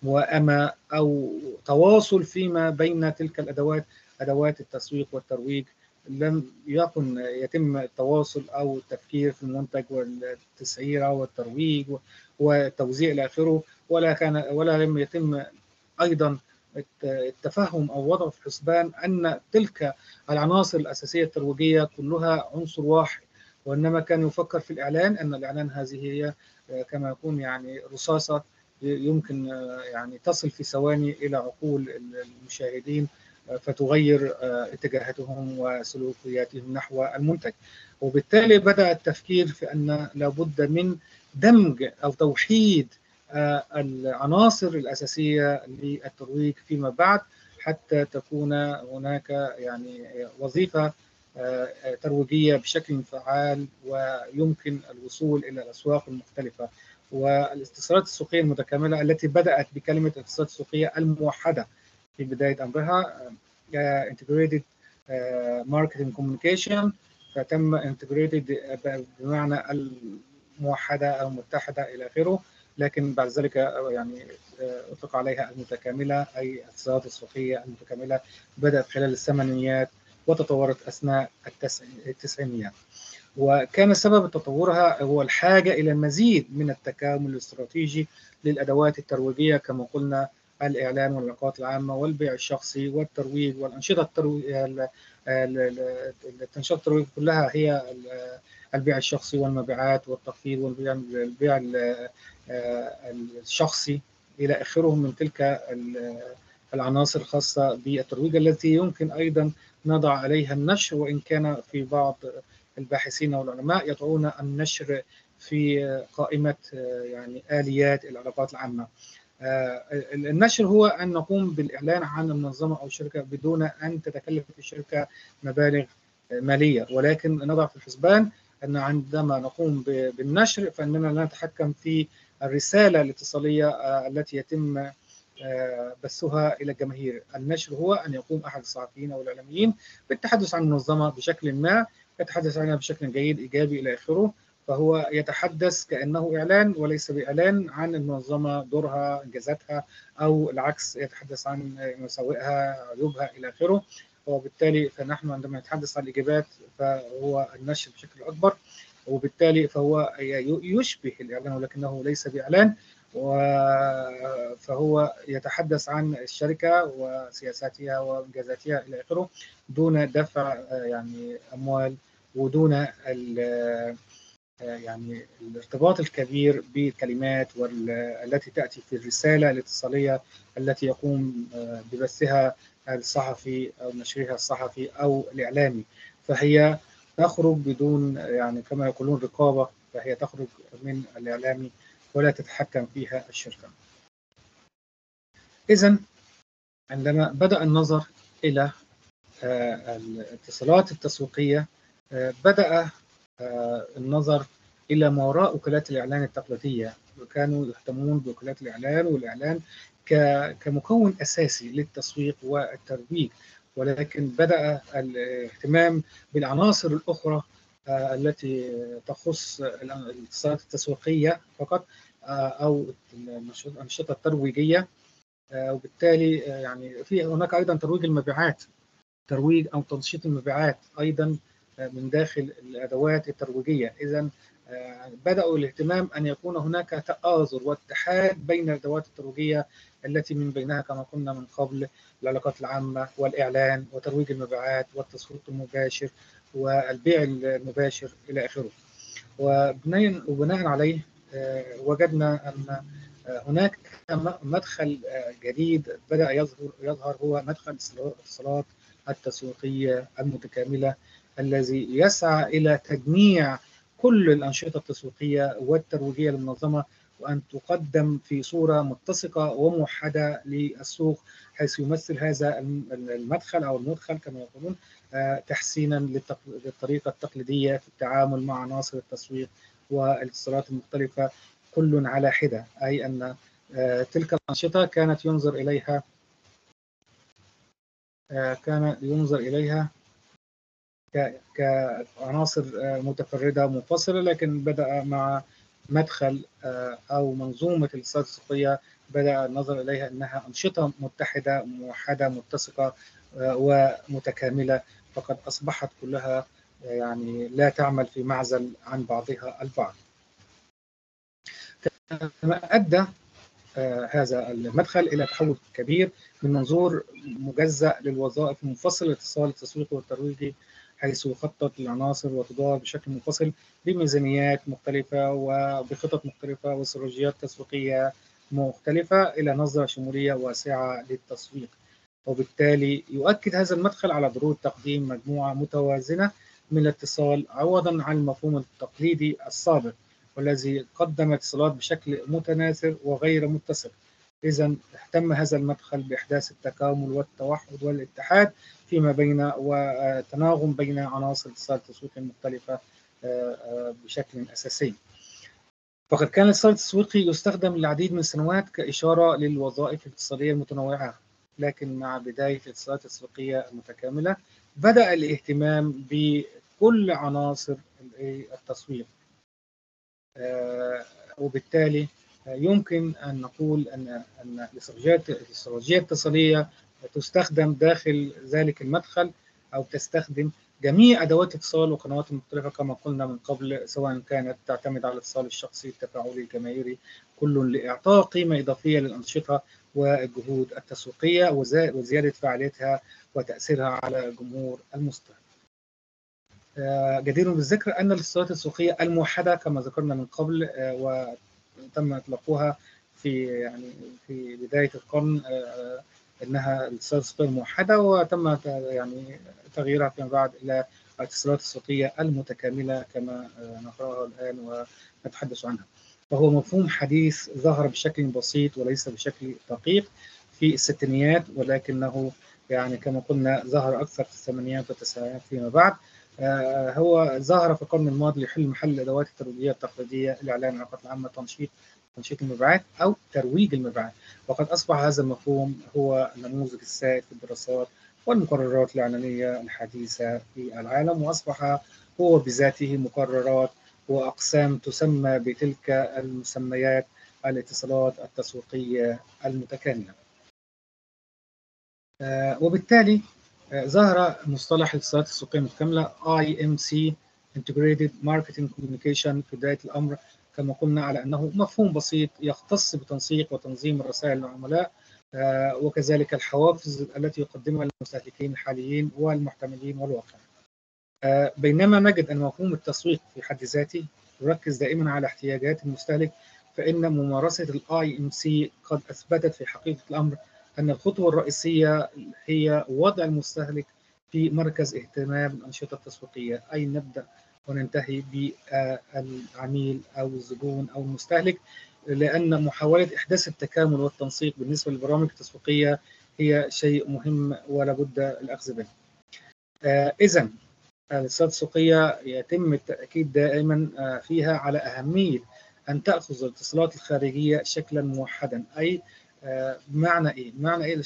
موائمه أو تواصل فيما بين تلك الأدوات أدوات التسويق والترويج. لم يكن يتم التواصل أو التفكير في المنتج والتسعيره والترويج والتوزيع إلى آخره ولا كان ولا لم يتم أيضا التفهم أو وضع في حسبان أن تلك العناصر الأساسية الترويجية كلها عنصر واحد وإنما كان يفكر في الإعلان أن الإعلان هذه هي كما يكون يعني رصاصة يمكن يعني تصل في ثواني إلى عقول المشاهدين فتغير اتجاهاتهم وسلوكياتهم نحو المنتج. وبالتالي بدأ التفكير في أن لابد من دمج أو توحيد العناصر الأساسية للترويج فيما بعد حتى تكون هناك يعني وظيفة ترويجية بشكل فعال ويمكن الوصول إلى الأسواق المختلفة. والاتصالات السوقية المتكاملة التي بدأت بكلمة الاتصالات السوقية الموحدة في بداية أمرها integrated marketing communication. فتم integrated بمعنى الموحدة أو المتحدة إلى آخره. لكن بعد ذلك يعني أطلق عليها المتكاملة أي الاتصالات التسويقيه المتكاملة بدأت خلال الثمانينيات وتطورت أثناء التسعينيات. وكان سبب تطورها هو الحاجة إلى المزيد من التكامل الاستراتيجي للأدوات الترويجية كما قلنا الإعلان والعلاقات العامة والبيع الشخصي والترويج والأنشطة الترويج التنشيط الترويج كلها هي البيع الشخصي والمبيعات والتخفيض والبيع البيع الشخصي إلى آخره من تلك العناصر الخاصة بالترويج التي يمكن أيضا نضع عليها النشر وإن كان في بعض الباحثين والعلماء يضعون النشر في قائمة يعني آليات العلاقات العامة. النشر هو أن نقوم بالإعلان عن المنظمة أو الشركة بدون أن تتكلف الشركة مبالغ مالية ولكن نضع في الحسبان أن عندما نقوم بالنشر فإننا لا نتحكم في الرسالة الاتصالية التي يتم بثها إلى الجماهير، النشر هو أن يقوم أحد الصحفيين أو الإعلاميين بالتحدث عن المنظمه بشكل ما، يتحدث عنها بشكل جيد إيجابي إلى آخره، فهو يتحدث كأنه إعلان وليس بإعلان عن المنظمه دورها إنجازاتها أو العكس يتحدث عن مساوئها عيوبها إلى آخره، وبالتالي فنحن عندما نتحدث عن الإجابات فهو النشر بشكل أكبر وبالتالي فهو يشبه الإعلان ولكنه ليس بإعلان فهو يتحدث عن الشركة وسياساتها وإنجازاتها إلى آخره دون دفع يعني أموال ودون يعني الارتباط الكبير بالكلمات التي تأتي في الرسالة الاتصالية التي يقوم ببثها الصحفي أو نشرها الصحفي أو الإعلامي فهي تخرج بدون يعني كما يقولون رقابة فهي تخرج من الإعلامي ولا تتحكم فيها الشركة. اذا عندما بدأ النظر إلى الاتصالات التسويقية بدأ النظر إلى ما وراء وكالات الإعلان التقليدية وكانوا يهتمون بوكالات الإعلان والإعلان كمكون أساسي للتسويق والترويج ولكن بدأ الاهتمام بالعناصر الأخرى التي تخص الاتصالات التسويقية فقط أو الأنشطة الترويجية وبالتالي يعني في هناك أيضا ترويج المبيعات ترويج أو تنشيط المبيعات أيضا من داخل الأدوات الترويجية. اذا بداوا الاهتمام أن يكون هناك تآزر واتحاد بين الأدوات الترويجية التي من بينها كما قلنا من قبل العلاقات العامة والإعلان وترويج المبيعات والتسويق المباشر والبيع المباشر إلى آخره. وبناء عليه وجدنا أن هناك مدخل جديد بدأ يظهر يظهر هو مدخل الاتصالات التسويقيه المتكاملة الذي يسعى إلى تجميع كل الأنشطة التسويقيه والترويجية للمنظمه وان تقدم في صورة متسقة وموحدة للسوق حيث يمثل هذا المدخل أو المدخل كما يقولون تحسينا للطريقة التقليدية في التعامل مع عناصر التسويق والاتصالات المختلفة كل على حدة. أي أن تلك الأنشطة كانت ينظر إليها كان ينظر إليها كعناصر متفردة منفصله لكن بدأ مع مدخل أو منظومة الاتصالات التسويقيه بدأ النظر إليها إنها أنشطة متحدة موحدة متسقة ومتكاملة فقد أصبحت كلها يعني لا تعمل في معزل عن بعضها البعض. كما أدى هذا المدخل إلى تحول كبير من منظور مجزأ للوظائف المنفصل الاتصال التسويقي والترويجي حيث يخطط للعناصر وتدار بشكل منفصل بميزانيات مختلفة وبخطط مختلفة واستراتيجيات تسويقية مختلفة إلى نظرة شمولية واسعة للتسويق. وبالتالي يؤكد هذا المدخل على ضرورة تقديم مجموعة متوازنة من الاتصال عوضا عن المفهوم التقليدي السابق والذي قدم اتصالات بشكل متناثر وغير متسق إذا اهتم هذا المدخل بإحداث التكامل والتوحد والاتحاد فيما بين وتناغم بين عناصر الاتصال التسويقي المختلفة بشكل أساسي. فقد كان الاتصال التسويقي يستخدم للعديد من السنوات كإشارة للوظائف الاقتصادية المتنوعة لكن مع بداية الاتصالات التسويقية المتكاملة بدأ الاهتمام بكل عناصر التسويق وبالتالي يمكن أن نقول أن أن الاستراتيجية الاتصالية تستخدم داخل ذلك المدخل أو تستخدم جميع أدوات الاتصال والقنوات المختلفه كما قلنا من قبل سواء كانت تعتمد على الاتصال الشخصي التفاعلي الجماهيري كل لإعطاء قيمة إضافية للأنشطة والجهود التسويقية وزيادة فعاليتها وتأثيرها على جمهور المستهلك. جدير بالذكر أن الاتصالات التسويقية الموحدة كما ذكرنا من قبل وتم اطلاقها في يعني في بداية القرن إنها الاتصالات التسويقيه الموحده وتم يعني تغييرها فيما بعد إلى الاتصالات التسويقيه المتكاملة كما نقرأها الآن ونتحدث عنها. فهو مفهوم حديث ظهر بشكل بسيط وليس بشكل دقيق في الستينيات ولكنه يعني كما قلنا ظهر أكثر في الثمانينات والتسعينات فيما بعد هو ظهر في القرن الماضي ليحل محل الأدوات الترويجية التقليديه الإعلان العلاقات العامه تنشيط تنشيط المبيعات أو ترويج المبيعات وقد أصبح هذا المفهوم هو النموذج السائد في الدراسات والمقررات الإعلانية الحديثة في العالم وأصبح هو بذاته مقررات وأقسام تسمى بتلك المسميات الاتصالات التسويقية المتكاملة. وبالتالي ظهر مصطلح الاتصالات التسويقيه المتكامله IMC Integrated Marketing Communication في بداية الأمر كما قلنا على أنه مفهوم بسيط يختص بتنسيق وتنظيم الرسائل للعملاء وكذلك الحوافز التي يقدمها للمستهلكين الحاليين والمحتملين والواقعين. بينما نجد أن مفهوم التسويق في حد ذاته يركز دائما على احتياجات المستهلك فإن ممارسة ال IMC قد أثبتت في حقيقة الأمر أن الخطوة الرئيسية هي وضع المستهلك في مركز اهتمام الأنشطة التسويقية أي نبدأ وننتهي بالعميل أو الزبون أو المستهلك لأن محاولة إحداث التكامل والتنسيق بالنسبة للبرامج التسويقية هي شيء مهم ولا بد الأخذ به. اذا الاتصالات التسويقية يتم التأكيد دائما فيها على أهمية أن تأخذ الاتصالات الخارجية شكلا موحدا أي بمعنى إيه؟ بمعنى إيه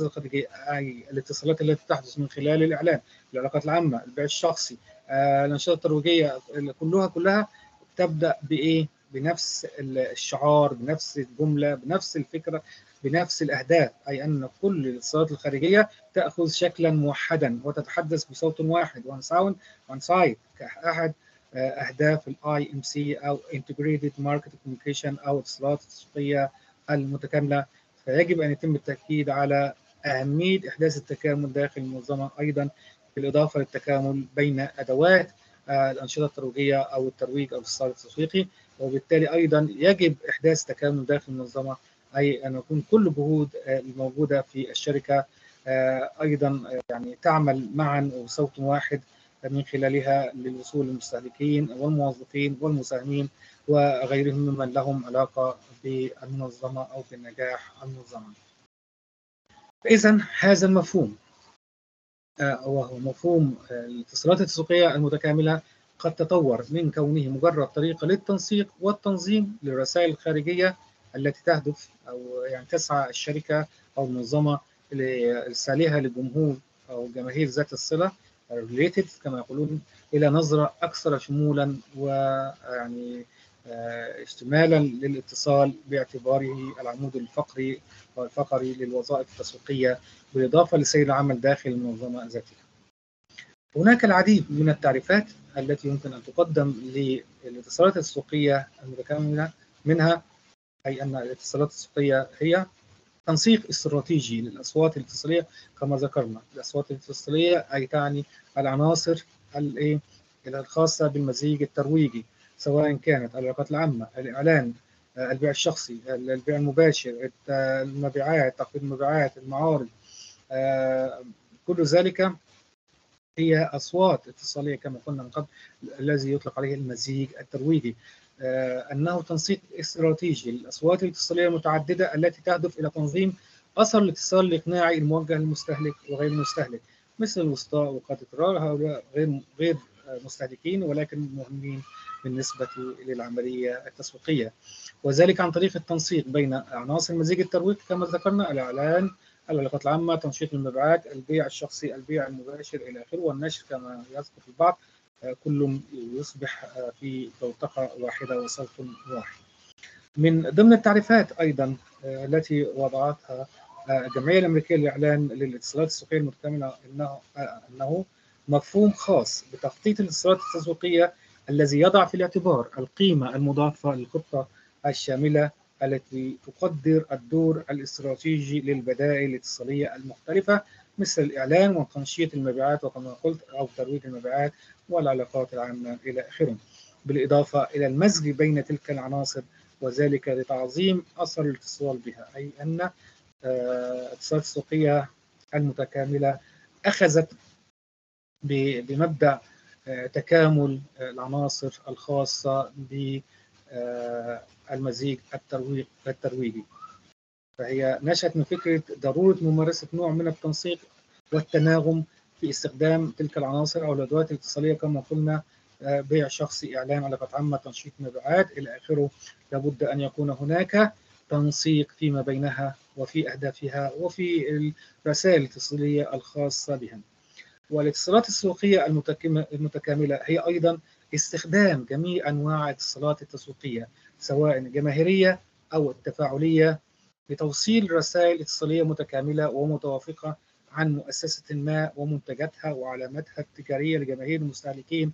الخارجيه؟ اي الاتصالات التي تحدث من خلال الإعلان، العلاقات العامة، البيع الشخصي، الأنشطة الترويجية كلها كلها تبدأ بإيه؟ بنفس الشعار، بنفس الجملة، بنفس الفكرة، بنفس الأهداف، أي أن كل الاتصالات الخارجية تأخذ شكلا موحدا وتتحدث بصوت واحد one sound one sight كأحد أهداف ال IMC أو integrated market communication أو الاتصالات التسويقيه المتكاملة فيجب أن يتم التأكيد على أهمية إحداث التكامل داخل المنظمة أيضا بالإضافة للتكامل بين أدوات الأنشطة الترويجية أو الترويج أو الاتصال التسويقي وبالتالي أيضا يجب إحداث تكامل داخل المنظمة أي أن يكون كل جهود الموجودة في الشركة أيضا يعني تعمل معا وصوت واحد من خلالها للوصول للمستهلكين والموظفين والمساهمين وغيرهم ممن لهم علاقة بالمنظمة أو بنجاح المنظمة. إذا هذا المفهوم وهو مفهوم الاتصالات التسويقية المتكاملة قد تطور من كونه مجرد طريقه للتنسيق والتنظيم للرسائل الخارجية التي تهدف أو يعني تسعى الشركة أو المنظمة لإرسالها للجمهور أو جماهير ذات الصلة related كما يقولون إلى نظرة أكثر شمولا ويعني اشتمالا للاتصال باعتباره العمود الفقري والفقري للوظائف التسويقية بالاضافه لسير العمل داخل المنظمة ذاتها. هناك العديد من التعريفات التي يمكن أن تقدم للاتصالات التسويقية المتكاملة منها أي أن الاتصالات التسويقية هي تنسيق استراتيجي للأصوات الاتصاليه كما ذكرنا، الأصوات الاتصاليه أي تعني العناصر الخاصة بالمزيج الترويجي سواء كانت العلاقات العامة، الإعلان، البيع الشخصي، البيع المباشر، المبيعات، تخفيض المبيعات، المعارض. كل ذلك هي أصوات اتصالية كما قلنا من قبل الذي يطلق عليه المزيج الترويجي. أنه تنسيق استراتيجي للأصوات الاتصالية المتعددة التي تهدف إلى تنظيم أثر الاتصال الاقناعي الموجه للمستهلك وغير المستهلك مثل الوسطاء وقد تكرار هؤلاء غير غير مستهلكين ولكن مهمين بالنسبة للعملية التسويقية. وذلك عن طريق التنسيق بين عناصر مزيج الترويج كما ذكرنا الإعلان العلاقات العامة تنشيط المبيعات البيع الشخصي البيع المباشر إلى آخره والنشر كما يذكر البعض كل يصبح في بوتقة واحدة وصوت واحد. من ضمن التعريفات أيضا التي وضعتها الجمعية الأمريكية للإعلان للاتصالات التسويقية المتكاملة إنه أنه مفهوم خاص بتخطيط الاتصالات التسويقية الذي يضع في الاعتبار القيمة المضافة للخطة الشاملة التي تقدر الدور الاستراتيجي للبدائل الاتصالية المختلفة مثل الإعلان وتنشيط المبيعات وكما قلت أو ترويج المبيعات والعلاقات العامة إلى آخره. بالإضافة إلى المزج بين تلك العناصر وذلك لتعظيم أثر الاتصال بها أي أن الاتصالات السوقية المتكاملة أخذت بمبدأ تكامل العناصر الخاصة بالمزيج الترويج الترويجي. فهي نشأت من فكرة ضرورة ممارسة نوع من التنسيق والتناغم في استخدام تلك العناصر أو الأدوات الاتصالية كما قلنا بيع شخصي إعلان علاقات عامة تنشيط مبيعات. إلى آخره لابد أن يكون هناك تنسيق فيما بينها وفي أهدافها وفي الرسائل الاتصالية الخاصة بها. والاتصالات السوقية المتكاملة هي أيضا استخدام جميع أنواع الاتصالات التسويقية سواء الجماهيرية أو التفاعلية لتوصيل رسائل اتصالية متكاملة ومتوافقة عن مؤسسة ما ومنتجاتها وعلاماتها التجارية لجماهير المستهلكين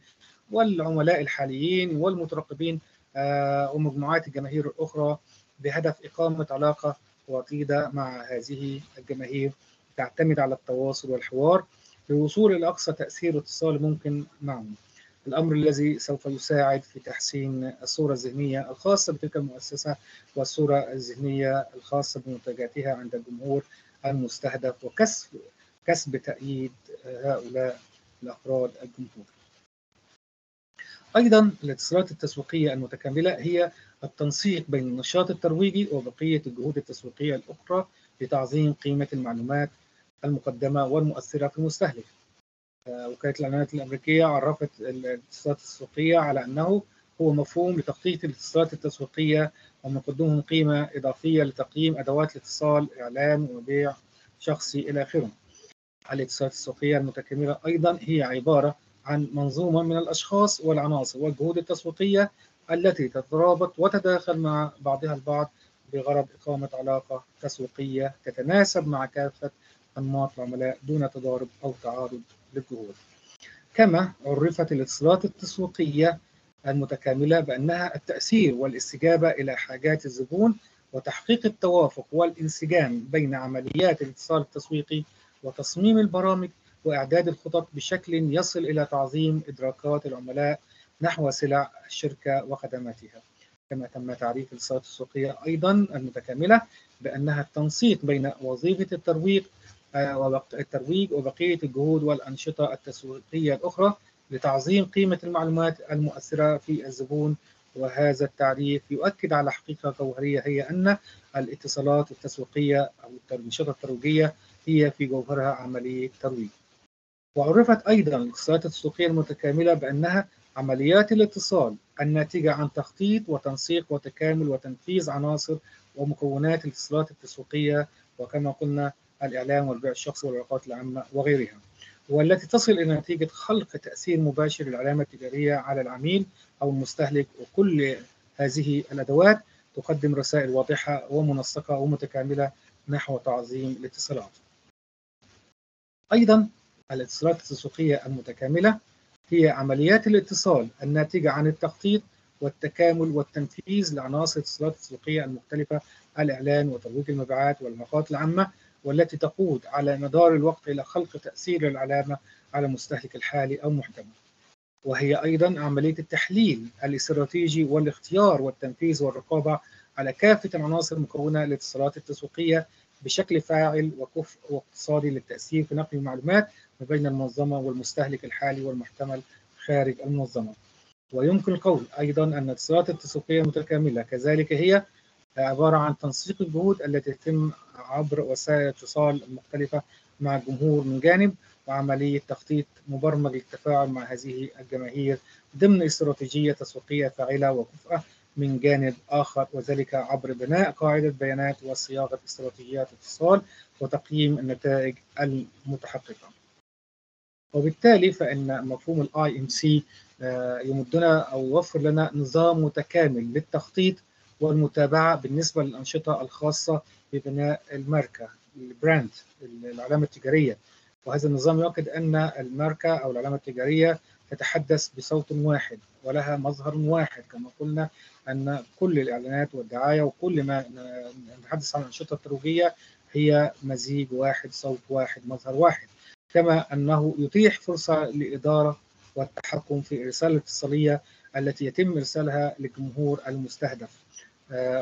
والعملاء الحاليين والمترقبين ومجموعات الجماهير الأخرى بهدف إقامة علاقة وطيدة مع هذه الجماهير تعتمد على التواصل والحوار للوصول إلى أقصى تأثير واتصال ممكن معهم. الأمر الذي سوف يساعد في تحسين الصورة الذهنية الخاصة بتلك المؤسسة والصورة الذهنية الخاصة بمنتجاتها عند الجمهور المستهدف وكسب كسب تأييد هؤلاء الأفراد الجمهور. أيضا الاتصالات التسويقية المتكاملة هي التنسيق بين النشاط الترويجي وبقية الجهود التسويقية الأخرى لتعظيم قيمة المعلومات المقدمة والمؤثرة في المستهلك. وكالة الإعلانات الأمريكية عرفت الاتصالات التسويقية على أنه هو مفهوم لتخطيط الاتصالات التسويقية ومن قيمة إضافية لتقييم أدوات الاتصال إعلان وبيع شخصي إلى آخره. الاتصالات التسويقية المتكاملة أيضا هي عبارة عن منظومة من الأشخاص والعناصر والجهود التسويقية التي تترابط وتتداخل مع بعضها البعض بغرض إقامة علاقة تسويقية تتناسب مع كافة أنماط العملاء دون تضارب أو تعارض للجهود. كما عرفت الاتصالات التسويقية المتكاملة بأنها التأثير والاستجابة إلى حاجات الزبون وتحقيق التوافق والانسجام بين عمليات الاتصال التسويقي وتصميم البرامج وإعداد الخطط بشكل يصل إلى تعظيم إدراكات العملاء نحو سلع الشركة وخدماتها. كما تم تعريف الاتصالات التسويقية أيضا المتكاملة بأنها التنسيق بين وظيفة الترويج الترويج وبقية الجهود والأنشطة التسويقية الأخرى لتعظيم قيمة المعلومات المؤثرة في الزبون وهذا التعريف يؤكد على حقيقة جوهرية هي أن الاتصالات التسويقية أو الأنشطة الترويجية هي في جوهرها عملية ترويج. وعرفت أيضا الاتصالات التسويقية المتكاملة بأنها عمليات الاتصال الناتجة عن تخطيط وتنسيق وتكامل وتنفيذ عناصر ومكونات الاتصالات التسويقية وكما قلنا الإعلام والبيع الشخصي والعلاقات العامة وغيرها والتي تصل إلى نتيجة خلق تأثير مباشر للعلامة التجارية على العميل أو المستهلك وكل هذه الأدوات تقدم رسائل واضحة ومنسقة ومتكاملة نحو تعظيم الاتصالات. أيضا الاتصالات التسويقية المتكاملة هي عمليات الاتصال الناتجة عن التخطيط والتكامل والتنفيذ لعناصر الاتصالات التسويقية المختلفة الإعلان وترويج المبيعات والعلاقات العامة والتي تقود على مدار الوقت إلى خلق تأثير العلامة على المستهلك الحالي أو محتمل. وهي أيضا عملية التحليل الاستراتيجي والاختيار والتنفيذ والرقابة على كافة العناصر المكونة للاتصالات التسويقية بشكل فاعل وكفء واقتصادي للتأثير في نقل المعلومات ما بين المنظمة والمستهلك الحالي والمحتمل خارج المنظمة. ويمكن القول أيضا أن الاتصالات التسويقية المتكاملة كذلك هي عبارة عن تنسيق الجهود التي تتم عبر وسائل الاتصال المختلفة مع الجمهور من جانب وعملية تخطيط مبرمج للتفاعل مع هذه الجماهير ضمن استراتيجية تسويقية فاعلة وكفءة من جانب آخر وذلك عبر بناء قاعدة بيانات وصياغة استراتيجيات اتصال وتقييم النتائج المتحققة. وبالتالي فإن مفهوم ال IMC يمدنا أو يوفر لنا نظام متكامل للتخطيط والمتابعة بالنسبة للأنشطة الخاصة ببناء الماركة ال brand العلامة التجارية. وهذا النظام يؤكد أن الماركة أو العلامة التجارية تتحدث بصوت واحد ولها مظهر واحد كما قلنا أن كل الإعلانات والدعاية وكل ما نتحدث عن الأنشطة الترويجية هي مزيج واحد صوت واحد مظهر واحد. كما أنه يتيح فرصة لإدارة والتحكم في الرسالة الاتصالية التي يتم إرسالها للجمهور المستهدف.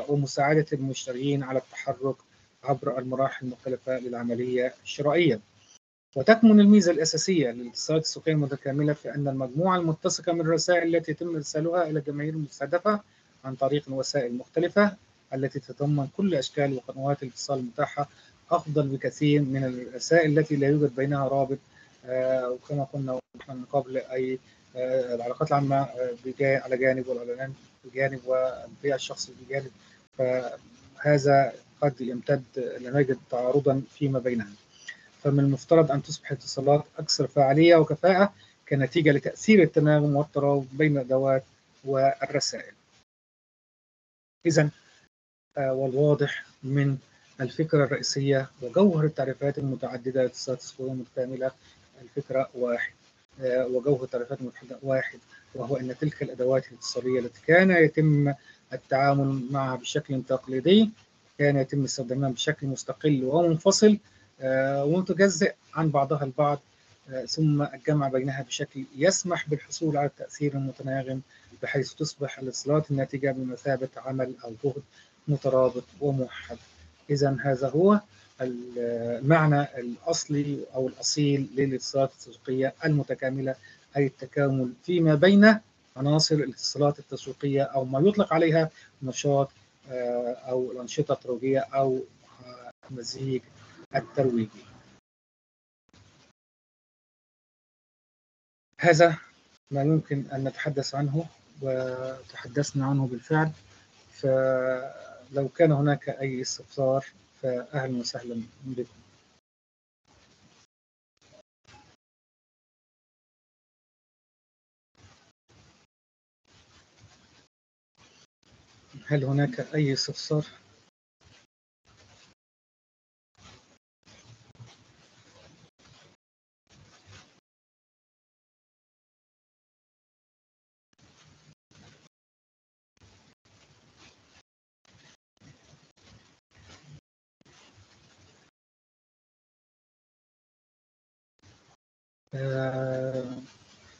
ومساعدة المشترين على التحرك عبر المراحل المختلفة للعملية الشرائية. وتكمن الميزة الأساسية للاتصالات السوقية المتكاملة في أن المجموعة المتسقة من الرسائل التي يتم إرسالها إلى الجماهير المستهدفة عن طريق وسائل مختلفة التي تتضمن كل أشكال وقنوات الاتصال المتاحة أفضل بكثير من الرسائل التي لا يوجد بينها رابط آه وكما قلنا من قبل أي آه العلاقات العامة على جانب والإعلانات بجانب والبيع الشخصي بجانب. فهذا قد يمتد لنجد تعارضا فيما بينها فمن المفترض أن تصبح الاتصالات أكثر فعالية وكفاءة كنتيجة لتأثير التناغم والترابط بين الأدوات والرسائل. إذا والواضح من الفكرة الرئيسية وجوهر التعريفات المتعددة للاتصالات السوقية المتكاملة الفكرة واحد. وجوهر التعريفات المتعددة واحد وهو أن تلك الأدوات الاتصالية التي كان يتم التعامل معها بشكل تقليدي كان يتم استخدامها بشكل مستقل ومنفصل ومتجزئ عن بعضها البعض ثم الجمع بينها بشكل يسمح بالحصول على التأثير المتناغم بحيث تصبح الاتصالات الناتجة بمثابة عمل أو جهد مترابط وموحد. إذا هذا هو المعنى الأصلي أو الأصيل للاتصالات التسويقية المتكاملة أي التكامل فيما بين عناصر الاتصالات التسويقية أو ما يطلق عليها نشاط أو الأنشطة الترويجية أو مزيج الترويجي. هذا ما يمكن أن نتحدث عنه وتحدثنا عنه بالفعل فلو كان هناك أي استفسار فأهلا وسهلا بكم هل هناك أي استفسار؟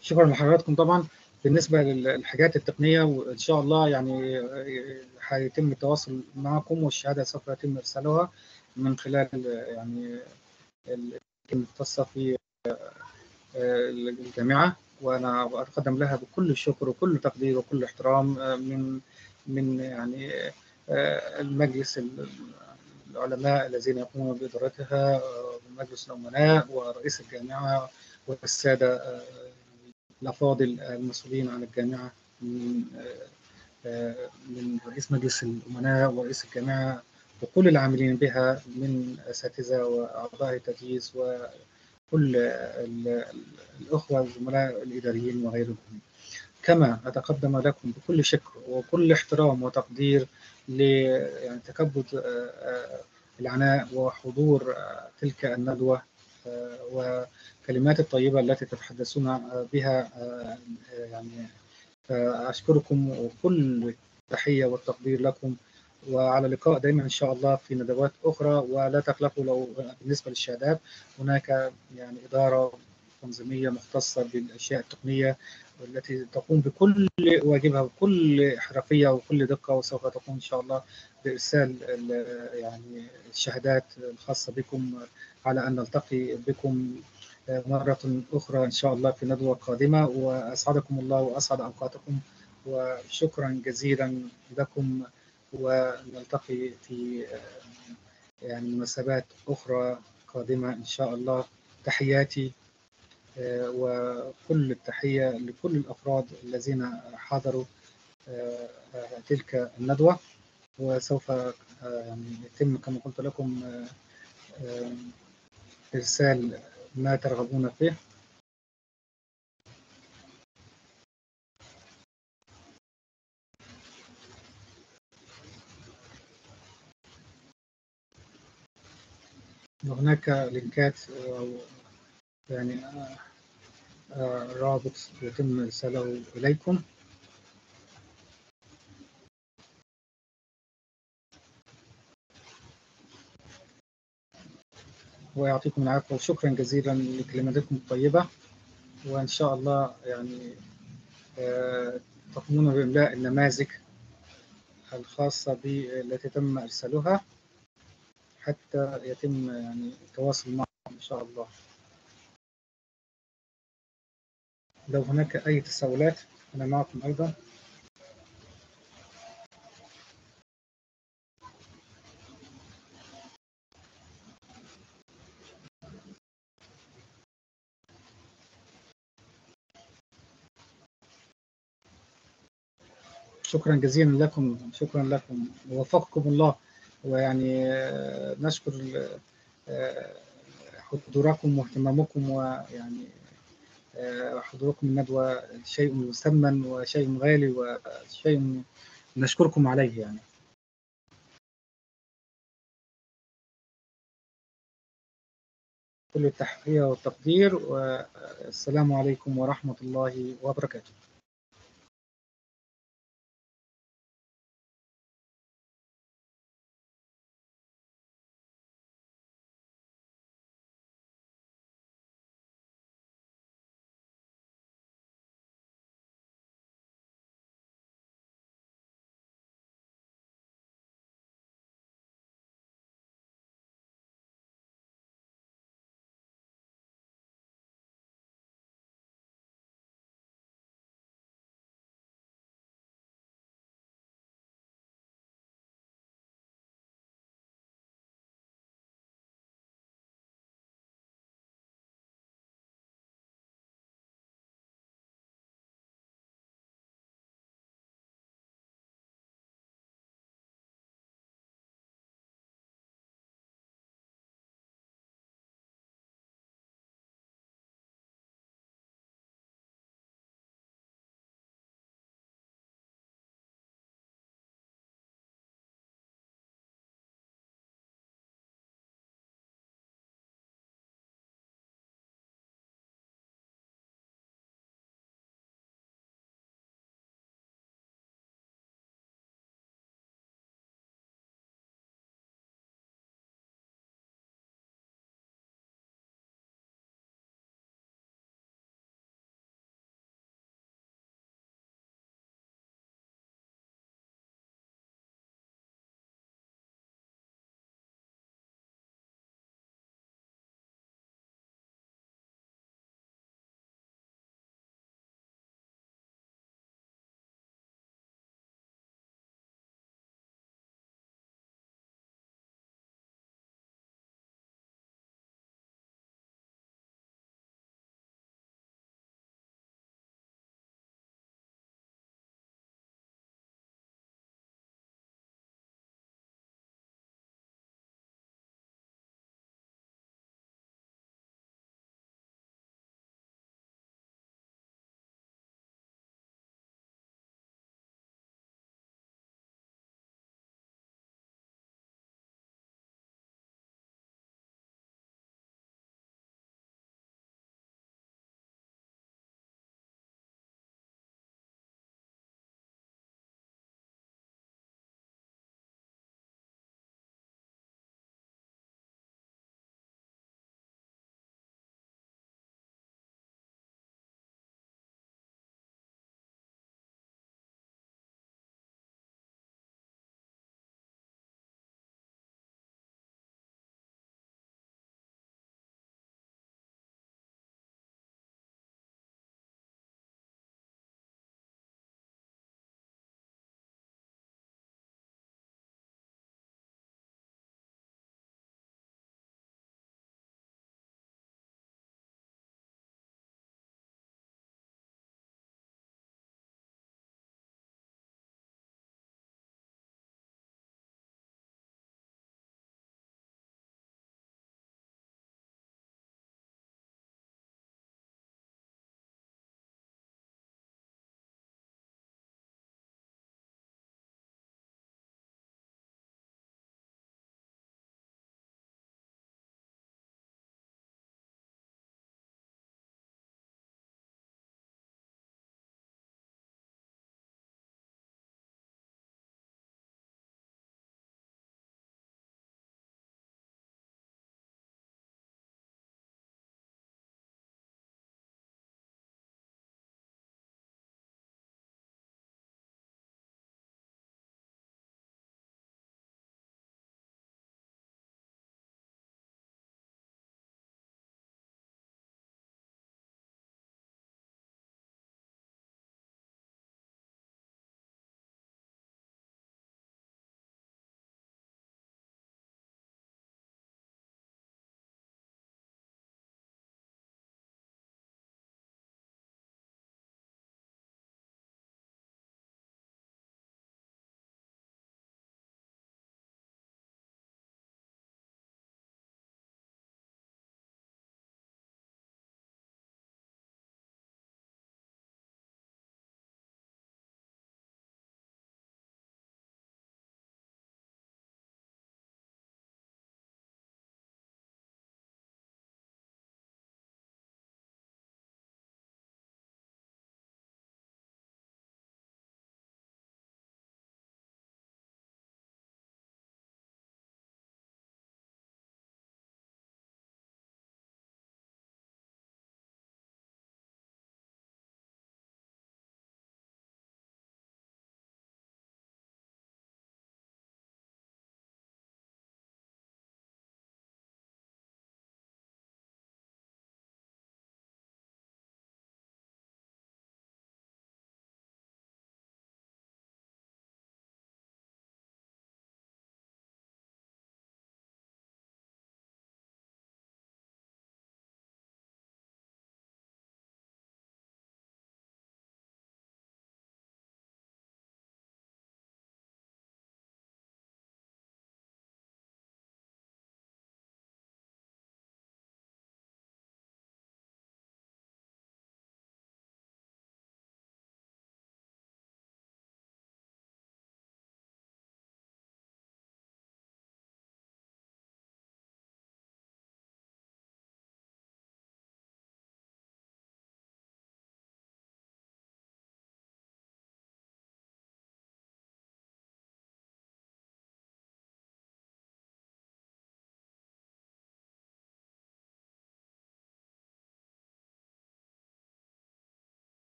شكرا لحضراتكم طبعا. بالنسبة للحاجات التقنية وإن شاء الله يعني هيتم التواصل معكم والشهادة سوف يتم إرسالها من خلال يعني المختصه في الجامعة. وأنا أتقدم لها بكل الشكر وكل تقدير وكل احترام من من يعني المجلس العلماء الذين يقومون بإدارتها ومجلس الأمناء ورئيس الجامعة والسادة الافاضل المسؤولين عن الجامعة من من رئيس مجلس الأمناء ورئيس الجامعة وكل العاملين بها من أساتذة وأعضاء التدريس وكل الأخوة الزملاء الإداريين وغيرهم. كما أتقدم لكم بكل شكر وكل احترام وتقدير لتكبد العناء وحضور تلك الندوة وكلمات الطيبة التي تتحدثون بها يعني أشكركم وكل تحية والتقدير لكم وعلى لقاء دائما إن شاء الله في ندوات أخرى ولا تقلقوا لو بالنسبة للشهادات هناك يعني إدارة تنظيمية مختصة بالأشياء التقنية والتي تقوم بكل واجبها بكل حرفيه وكل دقة وسوف تقوم إن شاء الله بإرسال يعني الشهادات الخاصة بكم على أن نلتقي بكم مرة أخرى إن شاء الله في ندوة قادمة وأسعدكم الله وأسعد أوقاتكم وشكرا جزيلا لكم ونلتقي في يعني مناسبات أخرى قادمة إن شاء الله. تحياتي وكل التحية لكل الأفراد الذين حضروا تلك الندوة وسوف يعني يتم كما قلت لكم إرسال ما ترغبون فيه. هناك لينكات يعني رابط يتم إرساله إليكم. ويعطيكم العافية وشكرا جزيلا لكلماتكم الطيبة. وإن شاء الله يعني تقومون بإملاء النماذج الخاصة بالتي تم إرسالها حتى يتم يعني التواصل معكم إن شاء الله. لو هناك أي تساؤلات أنا معكم أيضا. شكرا جزيلا لكم شكرا لكم. ووفقكم الله. ويعني نشكر حضوركم واهتمامكم. ويعني حضوركم الندوة شيء مثمن وشيء غالي وشيء نشكركم عليه يعني. كل التحية والتقدير والسلام عليكم ورحمة الله وبركاته.